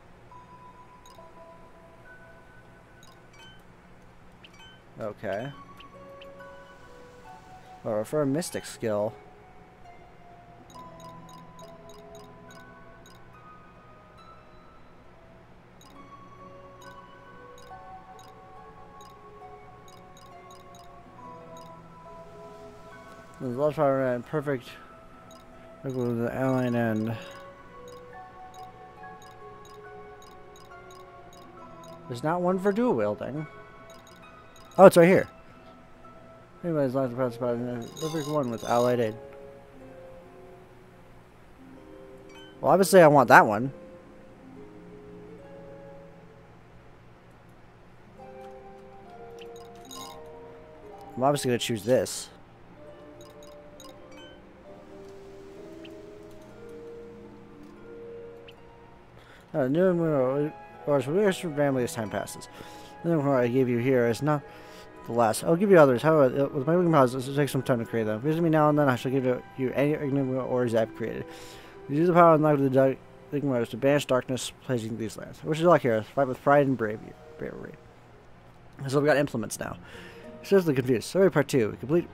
Okay. Or for a mystic skill. The left power and perfect with the airline end. There's not one for dual wielding. Oh, it's right here. Anyways, last press button. Perfect one with allied aid. Well, obviously I want that one. I'm obviously going to choose this. Uh, new or as family as time passes. The one I gave you here is not the last. I'll give you others. However, with my wing powers, it will take some time to create them. Visit me now and then. I shall give you, any Enigma ores I've created. Use the power unlocked with the dark Ignorance to banish darkness plaguing these lands. I wish you luck here. Fight with pride and bravery. bravery. So we got implements now. Seriously confused. Sorry, part two. Complete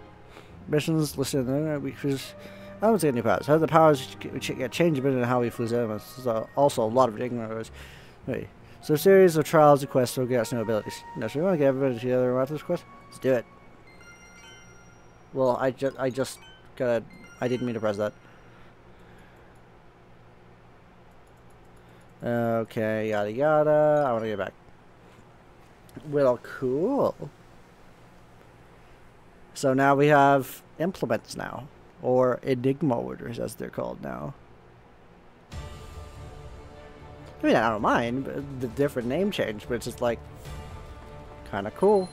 missions listed in the we cruise. I don't see any powers. How the powers get change a bit in how we flew elements. So also a lot of ignorance. Wait. So a series of trials and quests will get us new abilities. Now, so we want to get everybody together about this quest? Let's do it. Well, I just I just gotta I didn't mean to press that. Okay, yada yada. I want to get back. Well, cool. So now we have implements now, or Enigma orders as they're called now. I mean, I don't mind the different name change, but it's just like kind of cool.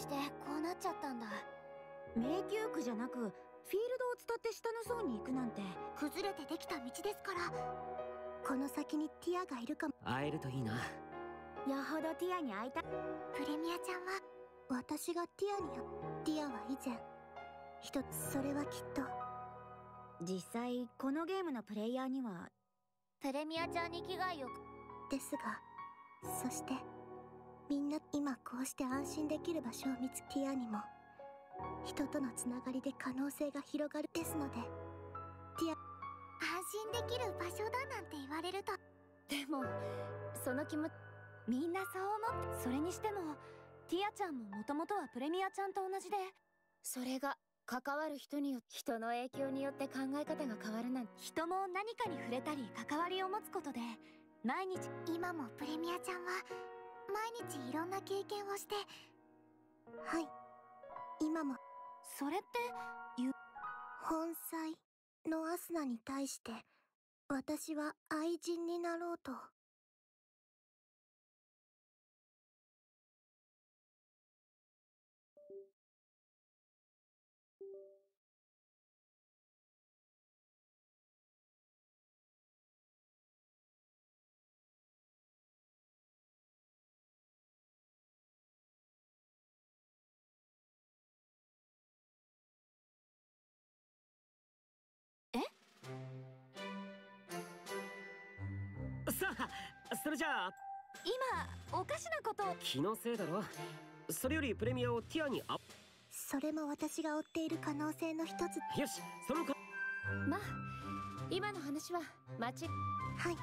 してこうなっちゃったんだ。迷宮区じゃなくフィールドを伝って下の層に行くなんて。崩れてできた道ですから。この先にティアがいるかも。会えるといいな。よほどティアに会いたプレミアちゃんは？私がティアにティアは以前。一つそれはきっと。実際このゲームのプレイヤーには。プレミアちゃんに危害を。ですがそしてみんな今こうして安心できる場所を見つけティアにも人とのつながりで可能性が広がるですので。ティア安心できる場所だなんて言われると。でもその気持ちみんなそう思ってそれにしてもティアちゃんももともとはプレミアちゃんと同じでそれが関わる人によって人の影響によって考え方が変わるなんて。人も何かに触れたり関わりを持つことで毎日今もプレミアちゃんは毎日いろんな経験をして。はい。今も。それってゆ本妻のアスナに対して私は愛人になろうと。今おかしなこと。気のせいだろ。それよりプレミアをティアにあそれも私が追っている可能性の一つ。よしそのかまあ今の話は待ち。はい